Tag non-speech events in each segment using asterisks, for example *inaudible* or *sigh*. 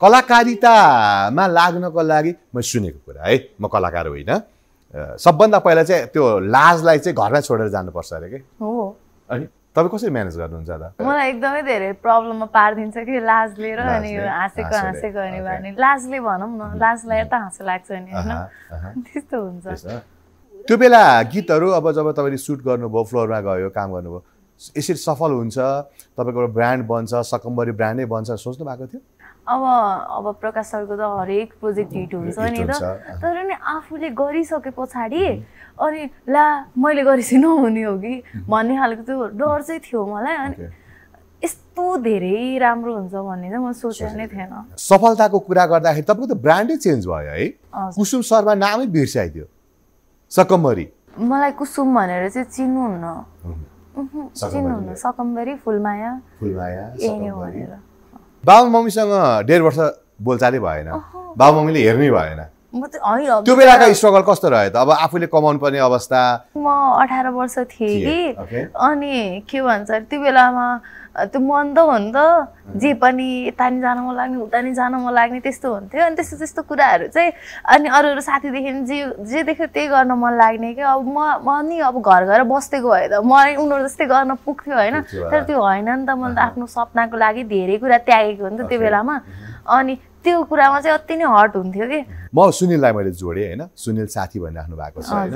कलाकारितामा लाग्नको लागि मैले सुनेको कुरा है? म कलाकार होइन। सबभन्दा पहिला चाहिँ त्यो लाजलाई चाहिँ घरमै छोडेर जानुपर्छ अरे कि? हो। अनि तपाईँ कसरी म्यानेज गर्नुहुन्छ त मलाई एकदमै धेरै प्रब्लममा पारिदिन्छ कि लाज लिएर अनि हाँसेको हाँसेको अनि. भने लाजले भनौँ न लाजलाई त हाँसो लाग्छ नि होइन? त्यस्तो हुन्छ। त्यो बेला गीतहरू अब जब तपाईँले सुट गर्नुभयो फ्लोरमा गयो काम गर्नुभयो यसरी सफल हुन्छ तपाईँको ब्रान्ड बन्छ सकम्बरी ब्रान्डै बन्छ सोच्नु भएको थियो? अब अब प्रकाश सरको त हरेक प्रोजेक्ट हिट हुन्छ नि त। तर नि आफूले गरिसके पछाडि अनि ला मैले गरेपछि नहुने हो कि भन्ने खालको त्यो डर चाहिँ थियो मलाई अनि. यस्तो धेरै राम्रो हुन्छ भन्ने चाहिँ म सोचेको नै थिएन। सफलताको कुरा गर्दाखेरि तपाईँको त ब्रान्डै चेन्ज भयो है। कुसुम शर्मा नामै बिर्साइदियो सकम्बरी। मलाई कुसुम भनेर चाहिँ चिन्नुहुन्न। चिन्नुहुन्न। सकम्बरी फुलमाया। फुलमाया भनेर। बाबु मम्मीसँग डेढ वर्ष बोलचालै भएन। बाबु मम्मीले हेर्नै भएन। त्यो बेलाका स्ट्रगल कस्तो रह्यो त अब आफूले कमाउनु पर्ने अवस्था। म अठार वर्ष थिएँ कि. अनि के भन्छ त्यो बेलामा त्यो मन त हो नि त। जे पनि यता नि जान मन लाग्ने उता नि जान मन लाग्ने त्यस्तो हुन्थ्यो। अनि त्यस्तो त्यस्तो कुराहरू चाहिँ अनि अरू अरू साथीदेखि जे जे देख्यो त्यही गर्न मन लाग्ने कि अब म म नि अब घर घर बस्दै गएँ त मलाई उनीहरू जस्तै गर्न पुग्थ्यो होइन। तर त्यो होइन नि त मैले त आफ्नो सपनाको लागि धेरै कुरा त्यागेको हो नि त त्यो. बेलामा। अनि त्यो कुरामा चाहिँ अति नै हट हुन्थ्यो कि। म सुनिललाई मैले जोडेँ होइन। सुनिल साथी भनिराख्नु भएको छ होइन।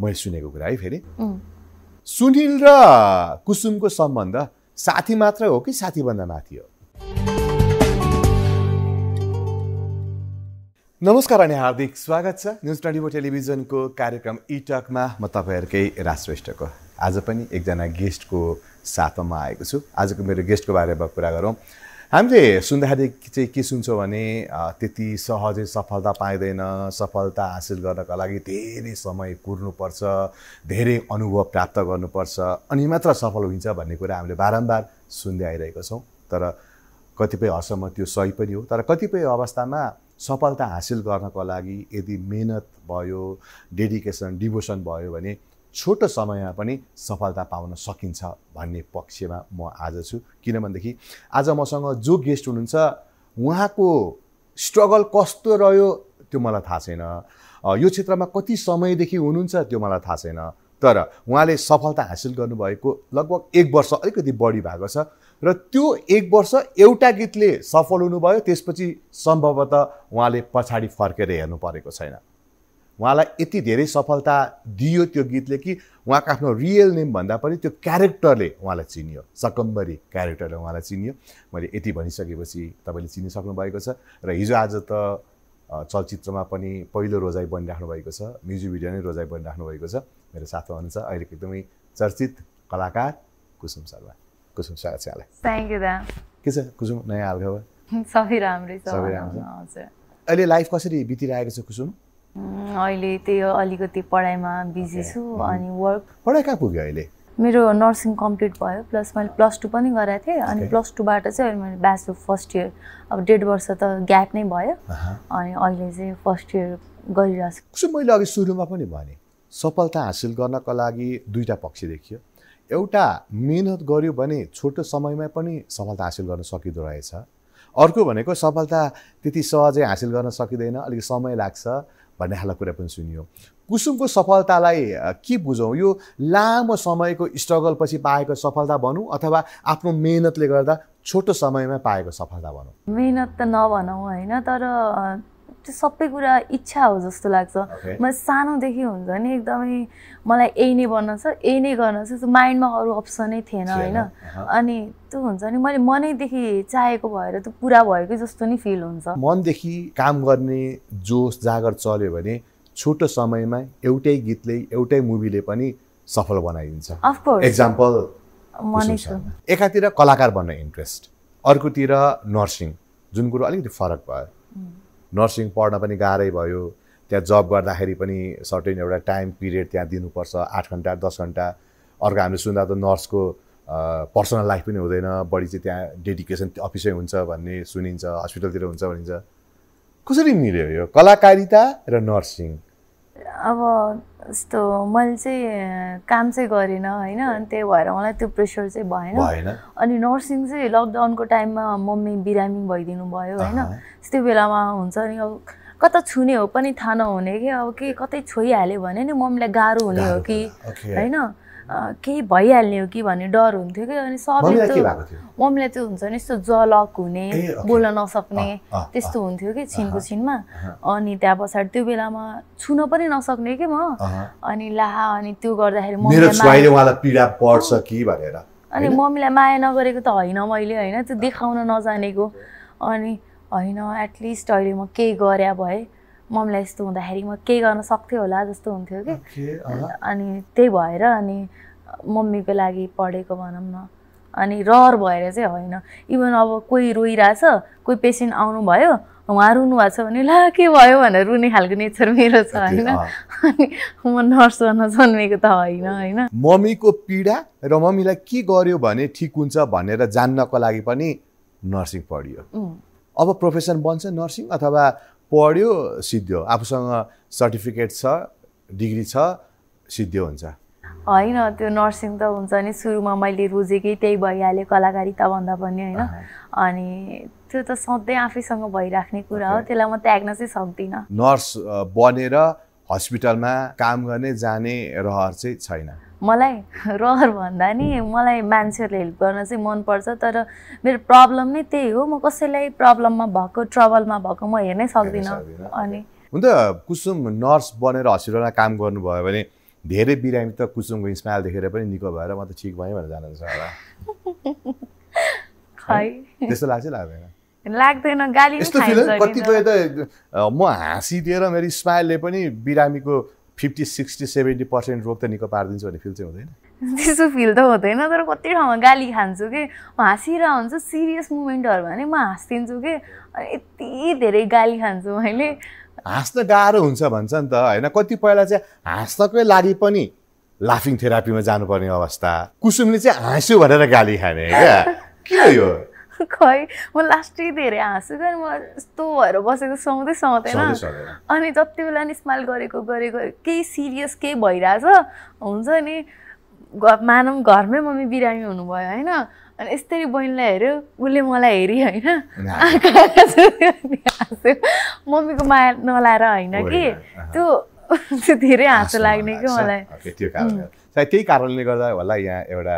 मैले सुनेको कुरा है फेरि. सुनिल र कुसुमको सम्बन्ध साथी मात्र हो कि साथीभन्दा माथि हो? नमस्कार अनि हार्दिक स्वागत छ। न्युज ट्वेन्टी फोर टेलिभिजनको कार्यक्रम इटकमा म तपाईँहरूकै राज श्रेष्ठको आज पनि एकजना गेस्टको साथमा आएको छु। आजको मेरो गेस्टको बारेमा कुरा गरौँ। हामीले सुन्दाखेरि चाहिँ के सुन्छौँ भने त्यति सहजै सफलता पाइँदैन सफलता हासिल गर्नका लागि धेरै समय कुर्नुपर्छ धेरै अनुभव प्राप्त गर्नुपर्छ अनि मात्र सफल हुन्छ भन्ने कुरा हामीले बारम्बार सुन्दै आइरहेका छौँ। तर कतिपय हदसम्म त्यो सही पनि हो। तर कतिपय अवस्थामा सफलता हासिल गर्नको लागि यदि मेहनत भयो डेडिकेसन डिभोसन भयो भने छोटो समयमा पनि सफलता पाउन सकिन्छ भन्ने पक्षमा म आज छु। किनभनेदेखि आज मसँग जो गेस्ट हुनुहुन्छ उहाँको स्ट्रगल कस्तो रह्यो त्यो मलाई थाहा छैन। यो क्षेत्रमा कति समयदेखि हुनुहुन्छ त्यो मलाई थाहा छैन। तर उहाँले सफलता हासिल गर्नुभएको लगभग एक वर्ष अलिकति बढी भएको छ र त्यो एक वर्ष एउटा गीतले सफल हुनुभयो त्यसपछि सम्भवतः उहाँले पछाडि फर्केर हेर्नु परेको छैन। उहाँलाई यति धेरै सफलता दियो त्यो गीतले कि उहाँको आफ्नो रियल नेम भन्दा पनि त्यो क्यारेक्टरले उहाँलाई चिनियो। सकम्बरी क्यारेक्टरले उहाँलाई चिनियो। मैले यति भनिसकेपछि तपाईँले चिनिसक्नु भएको छ र हिजो आज त चलचित्रमा पनि पहिलो रोजाइ बनिराख्नु भएको छ म्युजिक भिडियो नै रोजाइ बनिराख्नु भएको छ। मेरो साथमा हुनुहुन्छ अहिलेको एकदमै चर्चित कलाकार कुसुम शर्मा। कुसुम स्वागत छ यहाँलाई। थ्याङ्क यू दा के छ? कुसुम नयाँ हालखबर सबै राम्रै छ। अहिले लाइफ कसरी बितिरहेको छ कुसुम? अहिले त्यो अलिकति पढाइमा बिजी छु अनि वर्क पढाइ कहाँ पुग्यो अहिले? मेरो नर्सिङ कम्प्लिट भयो प्लस मैले प्लस टू पनि गरेको थिएँ अनि. प्लस टूबाट चाहिँ अहिले मैले ब्याचलर फर्स्ट इयर अब डेढ वर्ष त ग्याप नै भयो। अहँ। अनि अहिले चाहिँ फर्स्ट इयर गरिरहेको छु। मैले अघि सुरुमा पनि भने सफलता हासिल गर्नको लागि दुईवटा पक्ष देखियो। एउटा मिहिनेत गर्यो भने छोटो समयमा पनि सफलता हासिल गर्न सकिँदो रहेछ। अर्को भनेको सफलता त्यति सहजै हासिल गर्न सकिँदैन अलिक समय लाग्छ। भन्ने खालको कुरा पनि सुनियो। कुसुमको सफलतालाई के बुझौँ? यो लामो समयको स्ट्रगलपछि पाएको सफलता भनौँ अथवा आफ्नो मेहनतले गर्दा छोटो समयमा पाएको सफलता भनौँ? मिहिनेत त नभनौँ होइन तर त्यो सबै कुरा इच्छा हो जस्तो लाग्छ। Okay. म सानोदेखि हुन्छ नि एकदमै मलाई यही नै बन्न छ यही नै गर्न छ त्यो माइन्डमा अरू अप्सनै थिएन होइन। अनि त्यो हुन्छ नि मैले मनैदेखि चाहेको भएर त्यो पुरा भएको जस्तो नि फिल हुन्छ। मनदेखि काम गर्ने जोस जागर चल्यो भने छोटो समयमा एउटै गीतले एउटै मुभीले पनि सफल बनाइदिन्छ। एक्जाम्पल एकातिर कलाकार बन्न इन्ट्रेस्ट अर्कोतिर नर्सिङ जुन कुरो अलिकति फरक भयो। नर्सिङ पढ्न पनि गाह्रै भयो। त्यहाँ जब गर्दाखेरि पनि सर्टेन एउटा टाइम पिरियड त्यहाँ दिनुपर्छ आठ घन्टा दस घन्टा। अर्को हामीले सुन्दा त नर्सको पर्सनल लाइफ पनि हुँदैन। बढी चाहिँ त्यहाँ डेडिकेसन अफिसै हुन्छ भन्ने सुनिन्छ हस्पिटलतिर हुन्छ भनिन्छ। कसरी मिल्यो यो कलाकारिता र नर्सिङ? अब यस्तो मैले चाहिँ काम चाहिँ गरिनँ होइन? अनि त्यही भएर मलाई त्यो प्रेसर चाहिँ भएन। अनि नर्सिङ चाहिँ लकडाउनको टाइममा मम्मी बिरामी भइदिनु भयो होइन। त्यो बेलामा हुन्छ नि अब कता छुने हो पनि थाहा नहुने कि? अब के कतै छोइहाल्यो भने नि मम्मीलाई गाह्रो हुने हो कि। होइन? केही भइहाल्ने हो कि भन्ने डर हुन्थ्यो कि अनि मम्मीलाई के त्यो मम्मीलाई त्यो हुन्छ नि यस्तो जलक हुने। बोल्न नसक्ने त्यस्तो हुन्थ्यो कि छिनको छिनमा। अनि त्यहाँ पछाडि त्यो बेलामा छुन पनि नसक्ने कि म। अनि ला अनि त्यो गर्दाखेरि अनि मम्मीलाई माया नगरेको त होइन मैले होइन त्यो देखाउन नजानेको। अनि होइन एटलिस्ट अहिले म केही गरे भए मम्मीलाई यस्तो हुँदाखेरि म केही गर्न सक्थेँ होला जस्तो हुन्थ्यो कि। अनि त्यही भएर अनि मम्मीको लागि पढेको भनौँ न। अनि रहर भएर चाहिँ होइन। इभन अब कोही रोइरहेछ कोही पेसेन्ट आउनुभयो उहाँ रुनु भएको छ भने ला के भयो? भनेर रुने खालको नेचर मेरो छ होइन। अनि म नर्स बन्न जन्मेको त होइन होइन। मम्मीको पीडा र मम्मीलाई के गर्यो भने ठिक हुन्छ भनेर जान्नको लागि पनि नर्सिङ पढियो। अब प्रोफेसन बन्छ नर्सिङ अथवा पढ्यो सिद्धियो। आफूसँग सर्टिफिकेट छ डिग्री छ सिद्धियो हुन्छ। होइन त्यो नर्सिङ त हुन्छ नि सुरुमा मैले रोजेकै त्यही भइहाल्यो कलाकारिता भन्दा पनि होइन। अनि त्यो त सधैँ आफैसँग भइराख्ने कुरा हो. त्यसलाई म त्याग्न चाहिँ सक्दिनँ। नर्स बनेर हस्पिटलमा काम गर्ने जाने रहर चाहिँ छैन। मलाई *laughs* रहर भन्दा नि मलाई मान्छेहरूले हेल्प गर्न चाहिँ मनपर्छ तर मेरो प्रब्लम नै त्यही हो। म कसैलाई प्रब्लममा भएको ट्रबलमा भएको म हेर्नै सक्दिनँ। अनि हुन त कुसुम नर्स बनेर हस्पिटलमा काम गर्नुभयो भने धेरै बिरामी त कुसुमको स्माइल देखेर पनि निको भएर म त ठिक भएँ भनेर जानुहुन्छ होला। *laughs* खै। त्यस्तो लाग्छ लाग्दैन? लाग्दैन गाली यस्तो कतिपय त म हाँसिदिएर मेरो स्माइलले पनि बिरामीको फिफ्टी सिक्सटी सेभेन्टी पर्सेन्ट रोग त निको पारिदिन्छु भन्ने फिल चाहिँ हुँदैन। त्यस्तो फिल त हुँदैन तर कति ठाउँमा गाली खान्छु कि म हाँसिरहेको हुन्छ सिरियस मुमेन्टहरू भने म हाँसिदिन्छु कि यति धेरै गाली खान्छु मैले। हाँस्न गाह्रो हुन्छ भन्छ नि त होइन? कतिपयलाई चाहिँ हाँस्नकै लागि पनि लाफिङ थेरापीमा जानुपर्ने अवस्था कुसुमले चाहिँ हाँस्यो भनेर गाली खाने क्या? किन यो? खै म लास्टै धेरै हाँस्छु क्या म यस्तो भएर बसेको सुहाउँदै सुहाउँदैन। अनि जति बेला नि स्माइल गरेको गरेको केही सिरियस केही भइरहेछ हुन्छ नि घ- मानौँ घरमै मम्मी बिरामी हुनुभयो होइन? अनि यसरी बहिनीलाई हेऱ्यो उसले मलाई हेरी होइन? अनि *laughs* हाँस्यो। मम्मीको माया नलाएर होइन कि? त्यो त्यो धेरै हाँसो लाग्ने कि। मलाई। त्यही कारणले गर्दा होला यहाँ एउटा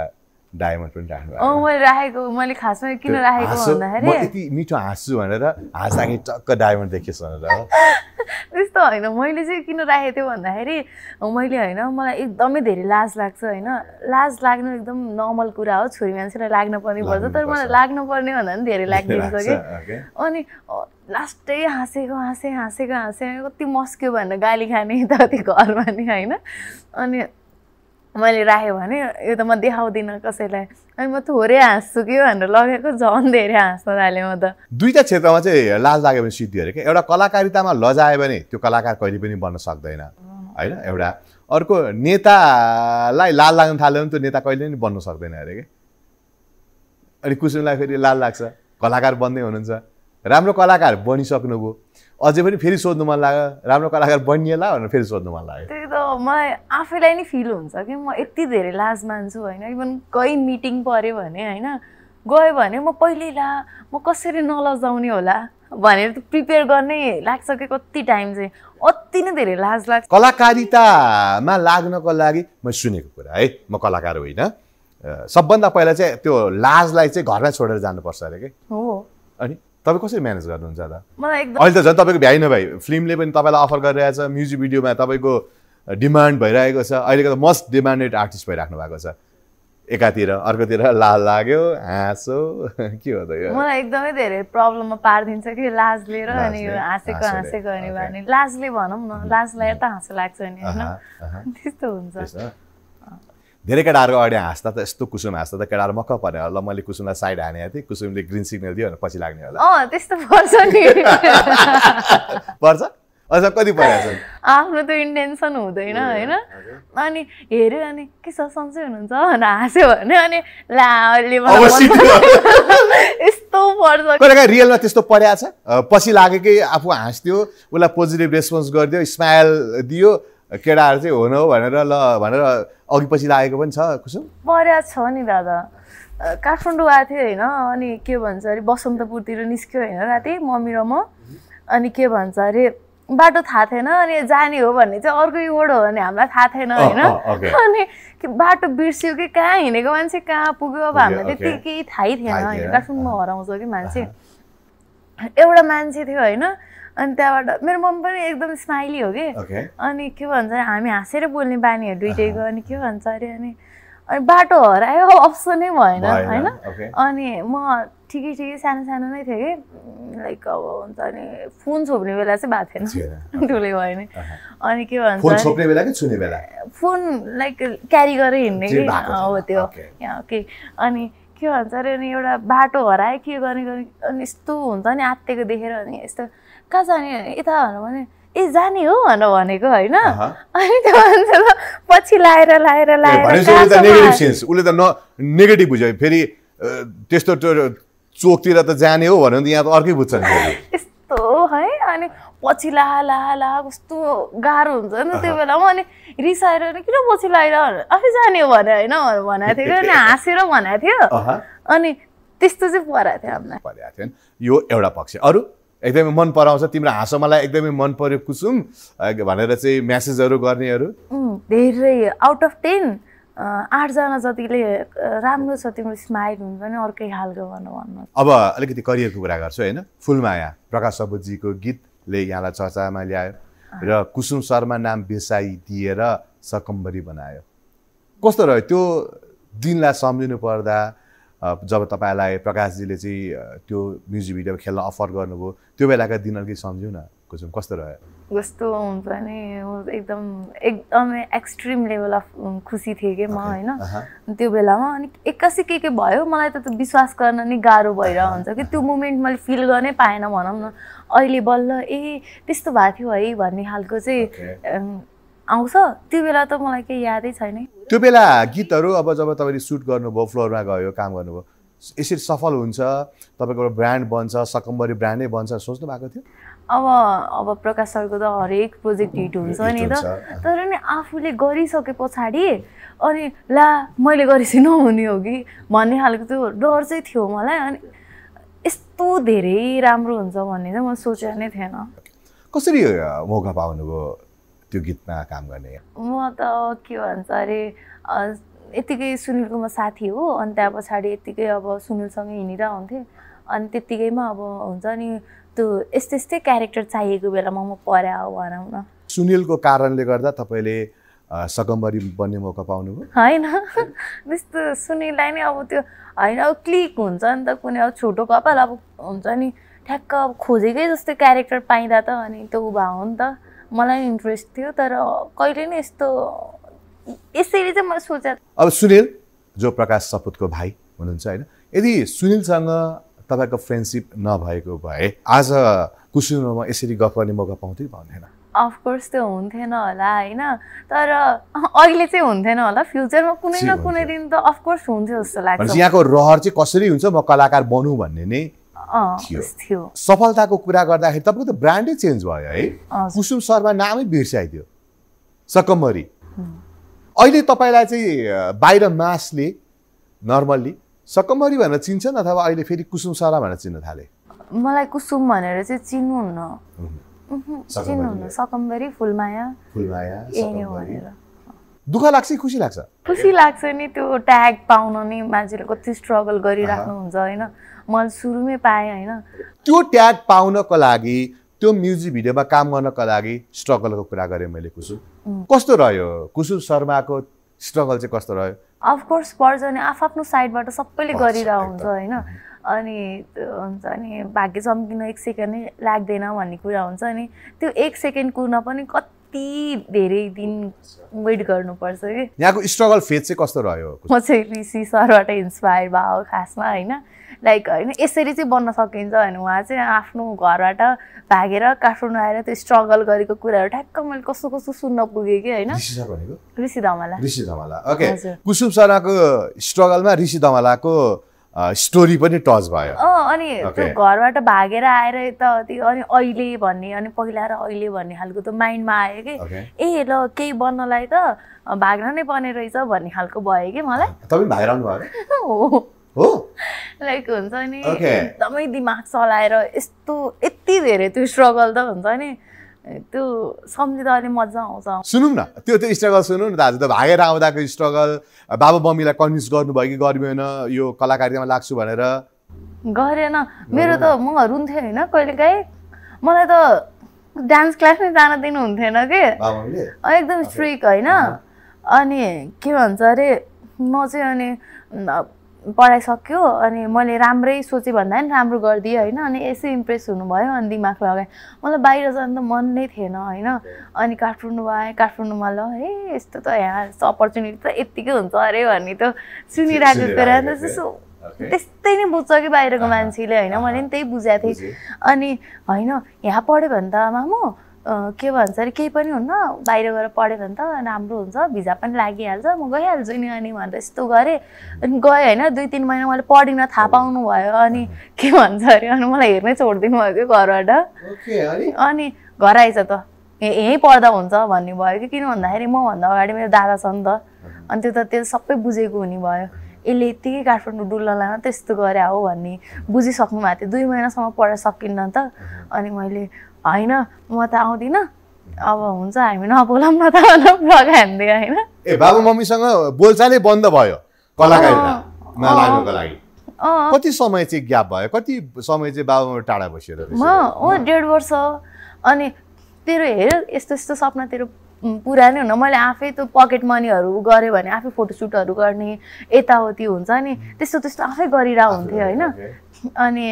डायमन्ड पनि राख्नु मैले राखेको मैले खासमा किन राखेको भन्दाखेरि? यति मिठो हाँस्छु भनेर हाँस्दाखेरि टक्क डायमन्ड देखियोस् भनेर। *laughs* त्यस्तो होइन मैले चाहिँ किन राखेको थिएँ भन्दाखेरि मैले होइन मलाई एकदमै धेरै लाज लाग्छ होइन। लाज लाग्नु एकदम नर्मल कुरा हो छोरी मान्छेलाई लाग्न पनि पर्छ तर। मलाई लाग्नुपर्ने भन्दा पनि धेरै लागिदिन्छ कि। अनि लास्टै हाँसेको हाँसेँ हाँसेको हाँसेँ कति मस्क्यो भनेर गाली खाने यताउति घरमा नि होइन। अनि मैले राखेँ भने यो त म देखाउँदिनँ कसैलाई। अनि म थोरै हाँस्छु कि भनेर लगेको झन् धेरै हाँस्न थालेँ म त। दुईवटा क्षेत्रमा चाहिँ लाज लाग्यो भने सिद्धि अरे क्या। एउटा कलाकारितामा लजायो भने त्यो कलाकार कहिले पनि बन्न सक्दैन। होइन? एउटा अर्को नेतालाई लाज लाग्न थाल्यो भने त्यो नेता कहिले पनि बन्न सक्दैन अरे क्या। अनि कुसुमलाई फेरि लाज लाग्छ? कलाकार बन्दै हुनुहुन्छ। राम्रो कलाकार बनिसक्नुभयो। अझै पनि फेरि सोध्नु मन लाग्यो राम्रो कलाकार बनिएला भनेर फेरि सोध्नु मन लाग्यो। त्यही त मलाई आफैलाई नै फिल हुन्छ कि म यति धेरै लाज मान्छु होइन। इभन कहीँ मिटिङ पऱ्यो भने होइन गयो भने म पहिल्यै ला म कसरी नलजाउने होला भनेर त प्रिपेयर गर्नै लाग्छ कि कति टाइम चाहिँ। अति नै धेरै लाज लाग्छ। कलाकारितामा लाग्नको लागि मैले सुनेको कुरा है म कलाकार होइन। सबभन्दा पहिला चाहिँ त्यो लाजलाई चाहिँ घरमै छोडेर जानुपर्छ अरे कि? हो। अनि? तपाईँ कसरी म्यानेज गर्नुहुन्छ त मलाई एकदम अहिले त झन् तपाईँको भ्याइ नभए फिल्मले पनि तपाईँलाई अफर गरिरहेछ म्युजिक भिडियोमा तपाईँको डिमान्ड भइरहेको छ। अहिलेको त मस्ट डिमान्डेड आर्टिस्ट भइराख्नु भएको छ। एकातिर अर्कोतिर लाल लाग्यो हाँसो *laughs* के हो त यो? मलाई एकदमै धेरै प्रब्लममा पारिदिन्छ कि लाज लिएर अनि हाँसेको हाँसेको अनि लाजले भनौँ न लाज लगाएर त हाँसो लाग्छ नि होइन? त्यस्तो हुन्छ। धेरै केटाहरूको अगाडि हाँस्दा त यस्तो कुसुम हाँस्दा त केटाहरू मक्क पर्यो ल मैले कुसुमलाई साइड हानेको थिएँ कुसुमले ग्रिन सिग्नल दियो भनेर पछि लाग्ने होला। त्यस्तो पर्छ नि। *laughs* पर्छ? अझ कति परेको छ आफ्नो त इन्टेन्सन हुँदैन होइन? अनि हेऱ्यो अनि के छ सन्चै हुनुहुन्छ भनेर हाँस्यो भने अनि ला। यस्तो पर्छ कहिले काहीँ रियलमा त्यस्तो परेको छ पछि लागेकै आफू हाँस्थ्यो उसलाई पोजिटिभ रेस्पोन्स गरिदियो स्माइल दियो केटाहरू चाहिँ हुन हो भनेर ल भनेर अघि पछि लागेको पनि छ कुसुम पर्या छ नि दादा काठमाडौँ आएको थियो होइन अनि के भन्छ अरे बसन्तपुरतिर निस्क्यो होइन राति मम्मी र म अनि के भन्छ अरे बाटो थाहा थिएन अनि जाने हो भन्ने चाहिँ अर्को रोड हो भने हामीलाई थाहा थिएन होइन. अनि बाटो बिर्सियो कि कहाँ हिँडेको मान्छे कहाँ पुग्यो अब हामीलाई त्यति. केही थाहै थिएन होइन। काठमाडौँमा हराउँछ कि मान्छे एउटा मान्छे थियो होइन अनि त्यहाँबाट मेरो मम्मी पनि एकदम स्माइली हो कि। अनि के भन्छ अरे हामी हाँसेर बोल्ने बानीहरू दुइटैको अनि के भन्छ अरे अनि अनि बाटो हरायो *laughs* अप्सनै भएन भएन, होइन। अनि म ठिकै ठिकै सानो सानो नै थिएँ कि। लाइक अब हुन्छ नि फोन छोप्ने बेला चाहिँ भएको थिएन। *laughs* ठुलै भयो नि अनि के भन्छ फोन अरे, छोप्ने बेला कि छुने बेला? फोन लाइक क्यारी गरेर हिँड्ने कि। हो त्यो। ओके। अनि के भन्छ अरे अनि एउटा बाटो हरायो के गर्ने गर्ने अनि यस्तो हुन्छ नि आत्तिएको देखेर अनि यस्तो कहाँ जाने यता भनेर भने ए जाने हो भनेर भनेको होइन। अनि त्यो मान्छेलाई पछि लाएर लाएर लाएर उसले त नेगेटिभ त बुझ्यो। फेरि त्यस्तो त्यो चोकतिर त जाने हो भन्यो भने त यहाँ त अर्कै बुझ्छ। यस्तो है अनि पछि ला ला ला कस्तो गाह्रो हुन्छ नि त्यो बेलामा अनि रिसाएर अनि किन पछि लगाएर आफै जाने हो भने होइन भनेको थियो अनि *laughs* हाँसेर भनेको थियो। अनि त्यस्तो चाहिँ पराएको थियो हामीलाई। परेको थियो। यो एउटा पक्ष। अरू? एकदमै मन पराउँछ तिम्रो हाँसो मलाई एकदमै मन पर्यो कुसुम भनेर चाहिँ म्यासेजहरू गर्नेहरू। धेरै आउट अफ टेन आठजना जतिले राम्रो छ तिम्रो स्माइल हुन्छ नि अर्कै खालको भनेर भन्नु अब अलिकति करियरको कुरा गर्छु होइन? फुलमाया प्रकाश सबुजीको गीतले यहाँलाई चर्चामा ल्यायो र कुसुम शर्मा नाम बेसाई दिएर सकम्बरी बनायो। कस्तो रह्यो त्यो दिनलाई सम्झिनु पर्दा जब तपाईँलाई प्रकाशजीले चाहिँ त्यो म्युजिक भिडियो खेल्न अफर गर्नुभयो त्यो बेलाका दिन अलिकति सम्झ्यौ न कुसुम कस्तो रह्यो? कस्तो हुन्छ नि एकदम एकदमै एक्सट्रिम लेभल अफ खुसी थिएँ कि म होइन। त्यो बेलामा अनि एक्कासी के के भयो मलाई त विश्वास गर्न नि गाह्रो भइरहेको हुन्छ कि त्यो मोमेन्ट मैले फिल गर्नै पाएन भनौँ न। अहिले बल्ल ए त्यस्तो भएको थियो है भन्ने खालको चाहिँ आउँछ। त्यो बेला त मलाई केही यादै छैन। त्यो बेला गीतहरू अब जब तपाईँले सुट गर्नुभयो फ्लोरमा गयो काम गर्नुभयो यसरी सफल हुन्छ तपाईँको एउटा ब्रान्ड बन्छ सकम्बरी ब्रान्डै बन्छ सोच्नु भएको थियो? अब अब प्रकाश सरको त हरेक प्रोजेक्ट हिट हुन्छ नि त। तर नि आफूले गरिसके पछाडि अनि ला मैले गरेपछि नहुने हो कि भन्ने खालको त्यो डर चाहिँ थियो मलाई अनि यस्तो धेरै राम्रो हुन्छ भन्ने चाहिँ म सोचेको नै थिएन। कसरी मौका पाउनुभयो? त्यो गीतमा काम गर्ने। म त के भन्छ अरे यत्तिकै सुनिलको म साथी हो अनि त्यहाँ पछाडि यत्तिकै अब सुनिलसँगै हिँडिरह हुन्थेँ। अनि त्यत्तिकैमा अब हुन्छ नि त्यो यस्तै यस्तै क्यारेक्टर चाहिएको बेलामा म पर्या हो भनौँ न। सुनिलको कारणले गर्दा तपाईँले सकम्बरी बन्ने मौका पाउनुभयो? होइन। *laughs* त्यस्तो सुनिललाई नै अब त्यो होइन अब क्लिक हुन्छ नि त कुनै अब छोटो कपाल अब हुन्छ नि ठ्याक्क अब खोजेकै जस्तै क्यारेक्टर पाइँदा त अनि त्यो उभा हो नि त। मलाई इन्ट्रेस्ट थियो तर कहिले नै यस्तो यसरी चाहिँ मैले सोचे अब सुनिल जो प्रकाश सपुतको भाइ हुनुहुन्छ होइन यदि सुनिलसँग तपाईँको फ्रेन्डसिप नभएको भए आज कुसुममा यसरी गफ गर्ने मौका पाउँथ्यो कि अफकोर्स त्यो हुन्थेन होला होइन? तर अहिले चाहिँ हुन्थेन होला फ्युचरमा कुनै न कुनै। दिन त अफकोर्स हुन्थ्यो जस्तो लाग्छ। यहाँको रहर चाहिँ कसरी हुन्छ? म कलाकार बनौँ भन्ने नै थियो। सफलताको कुरा गर्दाखेरि तपाईँको त ब्रान्डै चेन्ज भयो है। कुसुम शर्मा नामै बिर्साइदियो। सकम्बरी अहिले तपाईँलाई चाहिँ बाहिर मासले नर्मल्ली सकम्बरी भनेर चिन्छन् अथवा अहिले फेरि कुसुम शर्मा भनेर चिन्न थाले? मलाई कुसुम भनेर चाहिँ चिन्नुहुन्न। चिन्नुहुन्न। सकम्बरी फुलमाया फुलमाया। भनेर। दुःख लाग्छ खुसी लाग्छ? खुसी लाग्छ नि त्यो ट्याग पाउन नि मान्छेले कति स्ट्रगल गरिराख्नुहुन्छ होइन? मैले सुरुमै पाएँ होइन। त्यो ट्याग पाउनको लागि त्यो म्युजिक भिडियोमा काम गर्नको लागि स्ट्रगलको कुरा गरेँ मैले कुसुम। कस्तो रह्यो? कुसुम शर्माको स्ट्रगल चाहिँ कस्तो रह्यो? अफकोर्स पर्छ नि आफ्नो साइडबाट सबैले गरिरहेको हुन्छ। होइन। अनि त्यो हुन्छ नि भाग्य चम्किन एक सेकेन्ड नै लाग्दैन भन्ने कुरा हुन्छ। नि त्यो एक सेकेन्ड कुर्न पनि कति धेरै दिन वेट गर्नुपर्छ कि। यहाँको स्ट्रगल फेज चाहिँ कस्तो रह्यो? म चाहिँ ऋषि सरबाट इन्सपायर भयो खासमा होइन। लाइक होइन यसरी चाहिँ बन्न सकिन्छ भने उहाँ चाहिँ आफ्नो घरबाट भागेर काठमाडौँ आएर त्यो स्ट्रगल गरेको कुराहरू ठ्याक्क मैले कस्तो कस्तो सुन्न पुगेँ कि होइन? ऋषि धमाला। ऋषि धमाला ओके। कुसुम शर्माको स्ट्रगलमा ऋषि धमालाको स्टोरी पनि टच भयो। अनि त्यो. घरबाट भागेर आएर यता त्यो अनि अहिले भन्ने अनि पहिला र अहिले भन्ने खालको त माइन्डमा आयो कि. ए ल केही बन्नलाई त भाग्न नै पर्ने रहेछ भन्ने खालको भयो कि मलाई। तपाईँ भाइ आउनु भयो *laughs* हो। हो। लाइक हुन्छ नि. एकदमै दिमाग चलाएर यस्तो यति धेरै त्यो स्ट्रगल त हुन्छ नि? त्यो सम्झिँदा अलिक मजा आउँछ। सुनौँ न त्यो त्यो स्ट्रगल सुनौँ न दाजु त भागेर आउँदाको स्ट्रगल बाबा मम्मीलाई कन्भिन्स गर्नुभयो कि गर्दैन यो कलाकारितामा लाग्छु भनेर? गरेन। मेरो त म रुन्थेँ होइन कहिलेकाहीँ मलाई त डान्स क्लास नै जान दिनुहुन्थेन कि? एकदम स्ट्रिक होइन। अनि के भन्छ अरे म चाहिँ अनि अ, पढाइ सक्यो अनि मैले राम्रै सोचेँ भन्दा पनि राम्रो गरिदिएँ होइन अनि यसै इम्प्रेस हुनुभयो अनि दिमाग लगाएँ। मलाई बाहिर जानु त मन नै थिएन होइन। अनि काठमाडौँ आएँ काठमाडौँमा ल है यस्तो त यहाँ अपर्च्युनिटी त यत्तिकै हुन्छ अरे भन्ने त सुनिरहेको कुरा Okay. त्यस्तै नै बुझ्छ कि बाहिरको मान्छेले होइन। मैले पनि त्यही बुझाएको थिएँ। अनि होइन यहाँ पढ्यो भने त मामु के भन्छ अरे केही पनि हुन्न बाहिर गएर पढ्यो भने त राम्रो हुन्छ भिजा पनि लागिहाल्छ म गइहाल्छु नि अनि भनेर यस्तो गरेँ। अनि गएँ होइन दुई तिन महिना मैले पढिन थाहा पाउनु भयो अनि के भन्छ अरे अनि मलाई हेर्नै छोडिदिनु भयो कि घरबाट। अनि? घर आएछ त यहीँ पढ्दा हुन्छ भन्ने भयो कि किन भन्दाखेरि मभन्दा अगाडि मेरो दादा छ नि त। अनि त्यो त त्यो सबै बुझेको हुने भयो। यसले यत्तिकै काठमाडौँ डुल्नलाई मात्रै त्यस्तो गरे हो भन्ने बुझिसक्नु भएको थियो। दुई महिनासम्म पढाइ सकिन्न त। अनि मैले होइन म त आउँदिनँ। अब हुन्छ हामी नबोलाऊँ न त *laughs* भनेर होइन? ए बाबा मम्मीसँग बोलचालै बन्द भयो लाग्नुको लागि। कति समय चाहिँ ग्याप भयो? कति समय चाहिँ बाबा टाढा बसेर म हो डेढ वर्ष। अनि तेरो हेर यस्तो यस्तो सपना तेरो पुरा नै हुन। मैले आफै त्यो पकेट मनीहरू गरेँ भने आफै फोटोसुटहरू गर्ने यताउति हुन्छ नि त्यस्तो त्यस्तो आफै गरिरहेको हुन्थ्यो होइन? अनि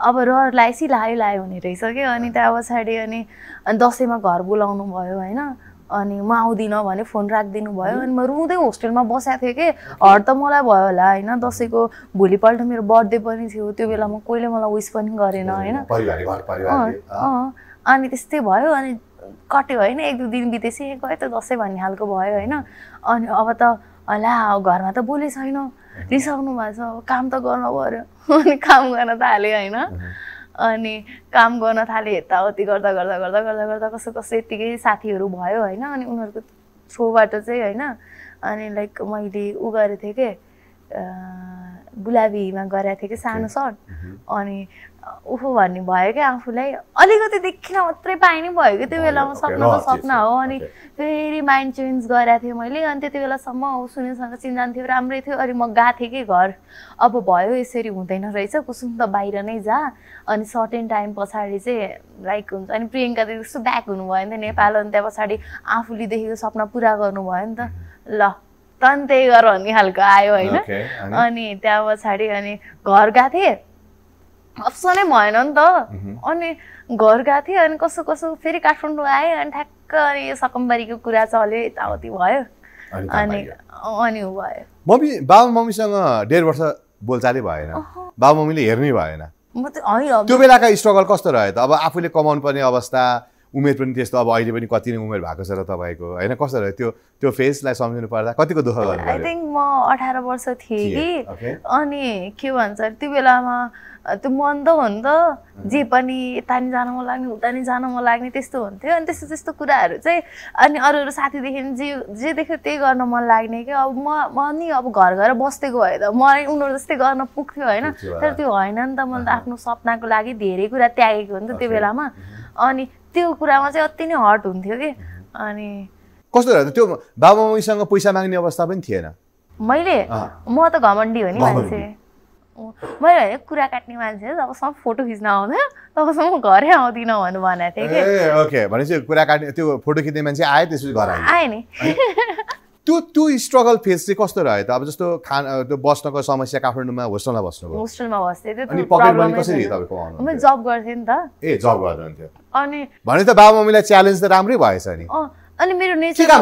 अब रहर लाएसी लायो लायो हुने रहेछ कि अनि त्यहाँ पछाडि अनि अनि दसैँमा घर बोलाउनु भयो होइन। अनि म आउँदिनँ भने फोन राखिदिनु भयो अनि म रुँदै होस्टेलमा बसेको थिएँ कि? हर त मलाई भयो होला होइन दसैँको भोलिपल्ट मेरो बर्थडे पनि थियो त्यो बेला म कोहीले मलाई विस पनि गरेन होइन। अनि त्यस्तै भयो अनि कट्यो होइन एक दुई दिन बितेपछि गयो त दसैँ भन्ने खालको भयो होइन। अनि अब त ला घरमा त बोले छैन। रिसाउनु भएको छ अब काम त गर्नु पऱ्यो अनि काम गर्न थालेँ होइन। अनि काम गर्न थालेँ यताउति गर्दा गर्दा गर्दा गर्दा गर्दा कसै कसै यत्तिकै साथीहरू भयो होइन। अनि उनीहरूको थ्रोबाट चाहिँ होइन। अनि लाइक मैले उ गरेको थिएँ कि गुलाबीमा गरेको थिएँ कि सानो सर्ट अनि उफो भन्ने भयो क्या आफूलाई। अलिकति देखिन मात्रै पाए नि भयो कि त्यो बेलामा सपना त सपना। हो। अनि. फेरि माइन्ड चेन्ज गरेको थिएँ मैले। अनि त्यति बेलासम्म सुनिलसँग चिन्जान थियो राम्रै थियो। अनि म गएको थिएँ कि घर। अब भयो यसरी हुँदैन रहेछ। कुसुम त बाहिर नै जा। अनि सर्टेन टाइम पछाडि चाहिँ लाइक हुन्छ। अनि प्रियङ्का दिदी कस्तो ब्याक हुनुभयो नि त नेपाल। अनि त्यहाँ पछाडि आफूले देखेको सपना पुरा गर्नुभयो नि त। ल। तन त्यही गर भन्ने खालको आयो होइन। अनि? त्यहाँ पछाडि अनि घर गएको थिएँ। अप्सनै भएन नि त। अनि घर गएको थिएँ अनि कसो कसो फेरि काठमाडौँ आएँ अनि ठ्याक्क अनि सकम्बरीको कुरा चल्यो यताउति भयो। अनि अनि भयो। मम्मी बाबा मम्मीसँग डेढ वर्ष बोलचालै भएन। बाबा मम्मीले हेर्नै भएन। त्यो बेलाका स्ट्रगल कस्तो रह्यो त? अब आफूले कमाउनु पर्ने अवस्था उमेर पनि त्यस्तो अब अहिले पनि कति नै उमेर भएको छ र तपाईँको होइन? कस्तो रह्यो त्यो त्यो फेसलाई सम्झिनु पर्दा कतिको दुःख गर्नु आई थिङ्क म अठार वर्ष थिएँ कि. अनि के भन्छ अरे त्यो बेलामा त्यो मन त हो नि त जे पनि यता नि जान मन लाग्ने उता नि जान मन लाग्ने त्यस्तो हुन्थ्यो। अनि त्यस्तो त्यस्तो कुराहरू चाहिँ अनि अरू अरू साथीदेखि जे जे देख्यो त्यही गर्न मन लाग्ने कि अब म म नि अब घर गएर बस्दै गएँ त मलाई उनीहरू जस्तै गर्न पुग्थ्यो होइन? तर त्यो होइन नि त मैले त आफ्नो सपनाको लागि धेरै कुरा त्यागेको हो नि त त्यो. बेलामा अनि त्यो कुरामा चाहिँ अति नै हट हुन्थ्यो कि। अनि कस्तो त्यो बाबा मम्मीसँग पैसा माग्ने अवस्था पनि थिएन। मैले। म त घमण्डी हो नि। मान्छे। मैले होइन कुरा काट्ने मान्छे जबसम्म फोटो खिच्न आउँदैन तबसम्म म घरै आउँदिनँ भन्नु भनेको थिएँ कि। ओके। भनेपछि कुरा काट्ने त्यो फोटो खिच्ने मान्छे आयो त्यसपछि घर आयो। आएँ नि। त्यो त्यो स्ट्रगल फेज चाहिँ कस्तो रह्यो त? अब जस्तो खान त्यो बस्नको समस्या काठमाडौँमा होस्टलमा बस्नुभयो। होस्टेलमा बस्थेँ अनि पकेट मनी कसरी। तपाईँको आउनु जब गर्थेँ नि त। ए जब गर्नुहुन्थ्यो। अनि भने त बाबा मम्मीलाई च्यालेन्ज त राम्रै भएछ नि। अनि मेरो नेचर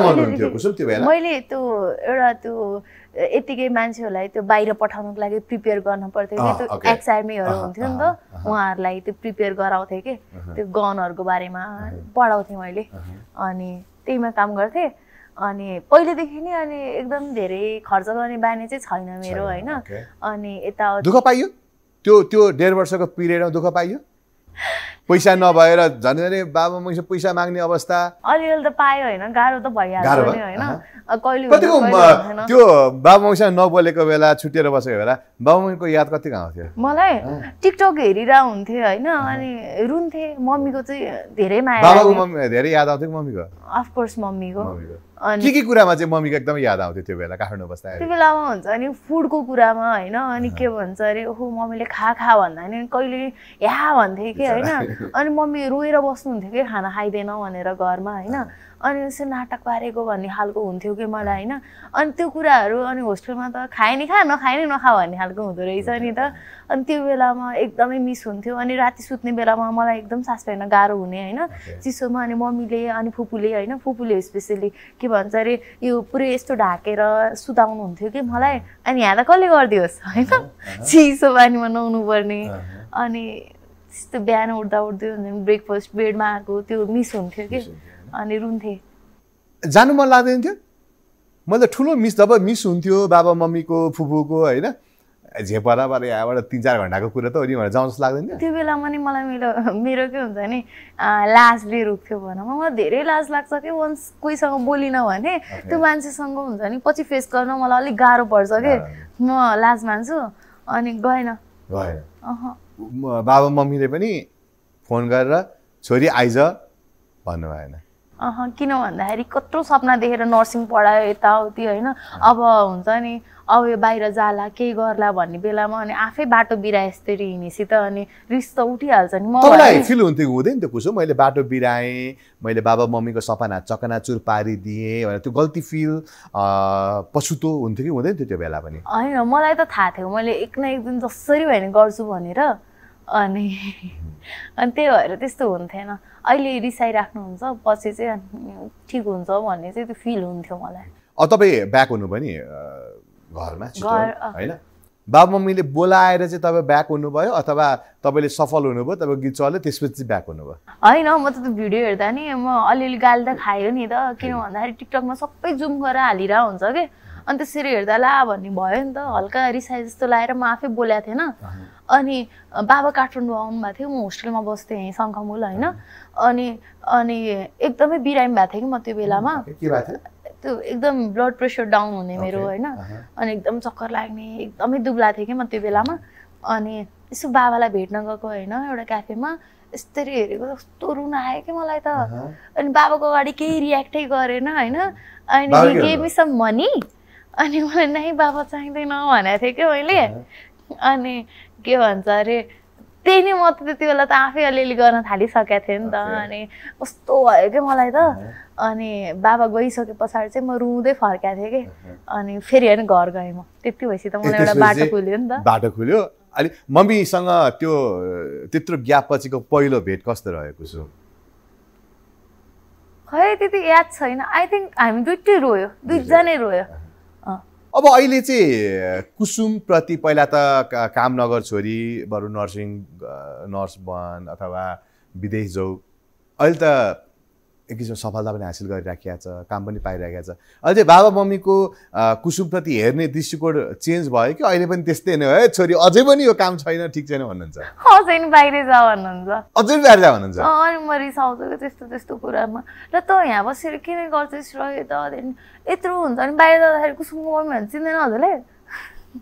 मैले त्यो एउटा त्यो यत्तिकै मान्छेहरूलाई त्यो बाहिर पठाउनुको लागि प्रिपेयर गर्न पर्थ्यो कि त्यो okay. एक्स आर्मीहरू अहँ, हुन्थ्यो नि त। उहाँहरूलाई त्यो प्रिपेयर गराउँथेँ कि त्यो गनहरूको बारेमा पढाउँथेँ मैले। अनि त्यहीमा काम गर्थेँ। अनि पहिलेदेखि नै अनि एकदम धेरै खर्च गर्ने बानी चाहिँ छैन मेरो होइन. अनि यता दुःख पाइयो? त्यो त्यो डेढ वर्षको पिरियडमा दुःख पाइयो? पैसा नभएर झन् झन् बाबा मैसे पैसा माग्ने अवस्था। अलिअलि त पायो होइन। गाह्रो त भइहाल्छ नि? होइन। कतिको। त्यो बाबा मैसँग नबोलेको बेला छुट्टिएर बसेको बेला बाबा मैको याद कति आउँथ्यो मलाई टिकटक हेरिरह हुन्थ्यो होइन? अनि रुन्थे मम्मीको चाहिँ धेरै माया बाबाको मम्मी धेरै याद आउँथ्यो मम्मीको? अफकोर्स मम्मीको। अनि के के कुरामा चाहिँ मम्मीको एकदमै याद आउँथ्यो त्यो बेला काठमाडौँ त्यो बस्दाखेरि बेलामा हुन्छ नि फुडको कुरामा होइन? अनि के भन्छ अरे ओहो मम्मीले खा खा भन्दा नि कहिले या भन्थे कि *laughs* होइन? अनि मम्मी रोएर बस्नुहुन्थ्यो कि खाना खाइदिएन भनेर घरमा होइन? अनि यसो नाटक पारेको भन्ने खालको हुन्थ्यो कि मलाई होइन? अनि त्यो कुराहरू अनि होस्टेलमा त खाए नि खा नखाए नि नखा भन्ने खालको हुँदो रहेछ नि त। अनि त्यो बेलामा एकदमै मिस हुन्थ्यो। अनि राति सुत्ने बेलामा मलाई एकदम सास फेर्न गाह्रो हुने होइन? चिसोमा अनि मम्मीले अनि फुपूले होइन? फुपूले स्पेसली के भन्छ अरे यो पुरै यस्तो ढाकेर सुताउनुहुन्थ्यो कि मलाई। अनि यहाँ त कसले गरिदियोस् होइन? चिसो पानीमा नुहाउनु पर्ने अनि त्यस्तो बिहान उठ्दा उठ्दै हुन्छ नि ब्रेकफास्ट बेडमा आएको त्यो मिस हुन्थ्यो कि। अनि रुन्थेँ। जानु मन लाग्दैन थियो? मैले ठुलो मिस जब मिस हुन्थ्यो बाबा मम्मीको फुपूको होइन? झेपराबाट यहाँबाट तिन चार घन्टाको कुरा त हो नि भनेर जाउँ जस्तो लाग्दैन त्यो बेलामा नि मलाई मेरो मेरो के हुन्छ नि लाजले रोक्थ्यो भनौँ। मलाई धेरै लाज लाग्छ कि वन्स कोहीसँग बोलिनँ भने त्यो मान्छेसँग हुन्छ नि पछि फेस गर्न मलाई अलिक गाह्रो पर्छ कि। म लाज मान्छु अनि गएन। म- बाबा मम्मीले पनि फोन गरेर छोरी आइज भन्नु भएन किन भन्दाखेरि कत्रो सपना देखेर नर्सिङ पढायो यताउति होइन? अब हुन्छ नि अब यो बाहिर जाला केही गर्ला भन्ने बेलामा अनि आफै बाटो बिराए यसरी हिँडेपछि त अनि रिस त उठिहाल्छ नि। म तपाईँलाई भने- फिल हुन्थ्यो कि हुँदैन त्यो कुसो? मैले बाटो बिराएँ मैले बाबा मम्मीको सपना चकनाचुर पारिदिएँ भनेर त्यो गल्ती फिल पछुतो हुन्थ्यो कि हुँदैन थियो त्यो बेला पनि? होइन मलाई त थाहा थियो। मैले एक न एक दिन जसरी भयो भने गर्छु भनेर। अनि *laughs* अनि त्यही भएर त्यस्तो हुन्थेन। अहिले रिसाइराख्नुहुन्छ पछि चाहिँ ठिक हुन्छ भन्ने चाहिँ त्यो फिल हुन्थ्यो मलाई। तपाईँ ब्याक हुनुभयो नि घरमा। होइन? बाबा मम्मीले बोलाएर चाहिँ तपाईँ ब्याक हुनुभयो अथवा तपाईँले सफल हुनुभयो तपाईँको गीत चल्यो त्यसपछि ब्याक हुनुभयो? होइन म त त्यो भिडियो हेर्दा नि म अलिअलि गाली त खायो नि त किन भन्दाखेरि टिकटकमा सबै जुम गरेर हालिरह हुन्छ कि? अनि त्यसरी हेर्दा ला भन्ने भयो नि त हल्का रिसाइ जस्तो लगाएर म आफै बोलेको थिएन। अनि बाबा काठमाडौँ आउनुभएको थियो म होस्टेलमा बस्थेँ यहीँ शङ्खमूल होइन? अनि अनि एकदमै बिरामी भएको थियो कि म त्यो बेलामा। थियो? त्यो एकदम ब्लड प्रेसर डाउन हुने मेरो. होइन। अनि एकदम चक्कर लाग्ने एकदमै दुब्ला थिएँ कि म त्यो बेलामा। अनि यसो बाबालाई भेट्न गएको होइन एउटा क्याफेमा। यस्तरी हेरेको कस्तो रुन आयो कि मलाई त। अनि बाबाको अगाडि केही रियाक्टै गरेन होइन? अनि बाबा के गेम सम मनी अनि मलाई नै बाबा चाहिँदैन भनेको थिएँ कि मैले। अनि के भन्छ अरे त्यही नै म त त्यति बेला त आफै अलिअलि गर्न थालिसकेको थिएँ नि त. अनि कस्तो भयो कि मलाई त। अनि बाबा गइसके पछाडि चाहिँ म रुँदै फर्काएको थिएँ कि। अनि फेरि होइन घर गएँ म। त्यति भएपछि त मलाई एउटा बाटो खुल्यो नि त। बाटो खुल्यो। अनि मम्मीसँग त्यो त्यत्रो ग्याप पछिको पहिलो भेट कस्तो रहेको छु खै त्यति याद छैन। आई थिङ्क हामी दुइटै रोयो। दुईजनै रोयो। अब अहिले चाहिँ कुसुमप्रति पहिला त काम नगर छोरी बरु नर्सिङ नर्स बन अथवा विदेश जाऊ। अहिले त एक किसिमको सफलता पनि हासिल गरिराखेका छ काम पनि पाइरहेका छ। अहिले चाहिँ बाबा मम्मीको कुसुमप्रति हेर्ने दृष्टिकोण चेन्ज भयो कि? अहिले पनि त्यस्तै नै हो है छोरी अझै पनि यो काम छैन ठिक छैन भन्नुहुन्छ? अझै नि बाहिरै जा भन्नुहुन्छ। अझै पनि बाहिर जा भन्नुहुन्छ? अनि म रिसाउँछु कि त्यस्तो त्यस्तो कुरामा। र त यहाँ बसेर किन गर्छस् र यता त्यहाँदेखि यत्रो हुन्छ नि बाहिर जाँदाखेरि कुसुमको मम्मी भने चिन्दैन हजुरले?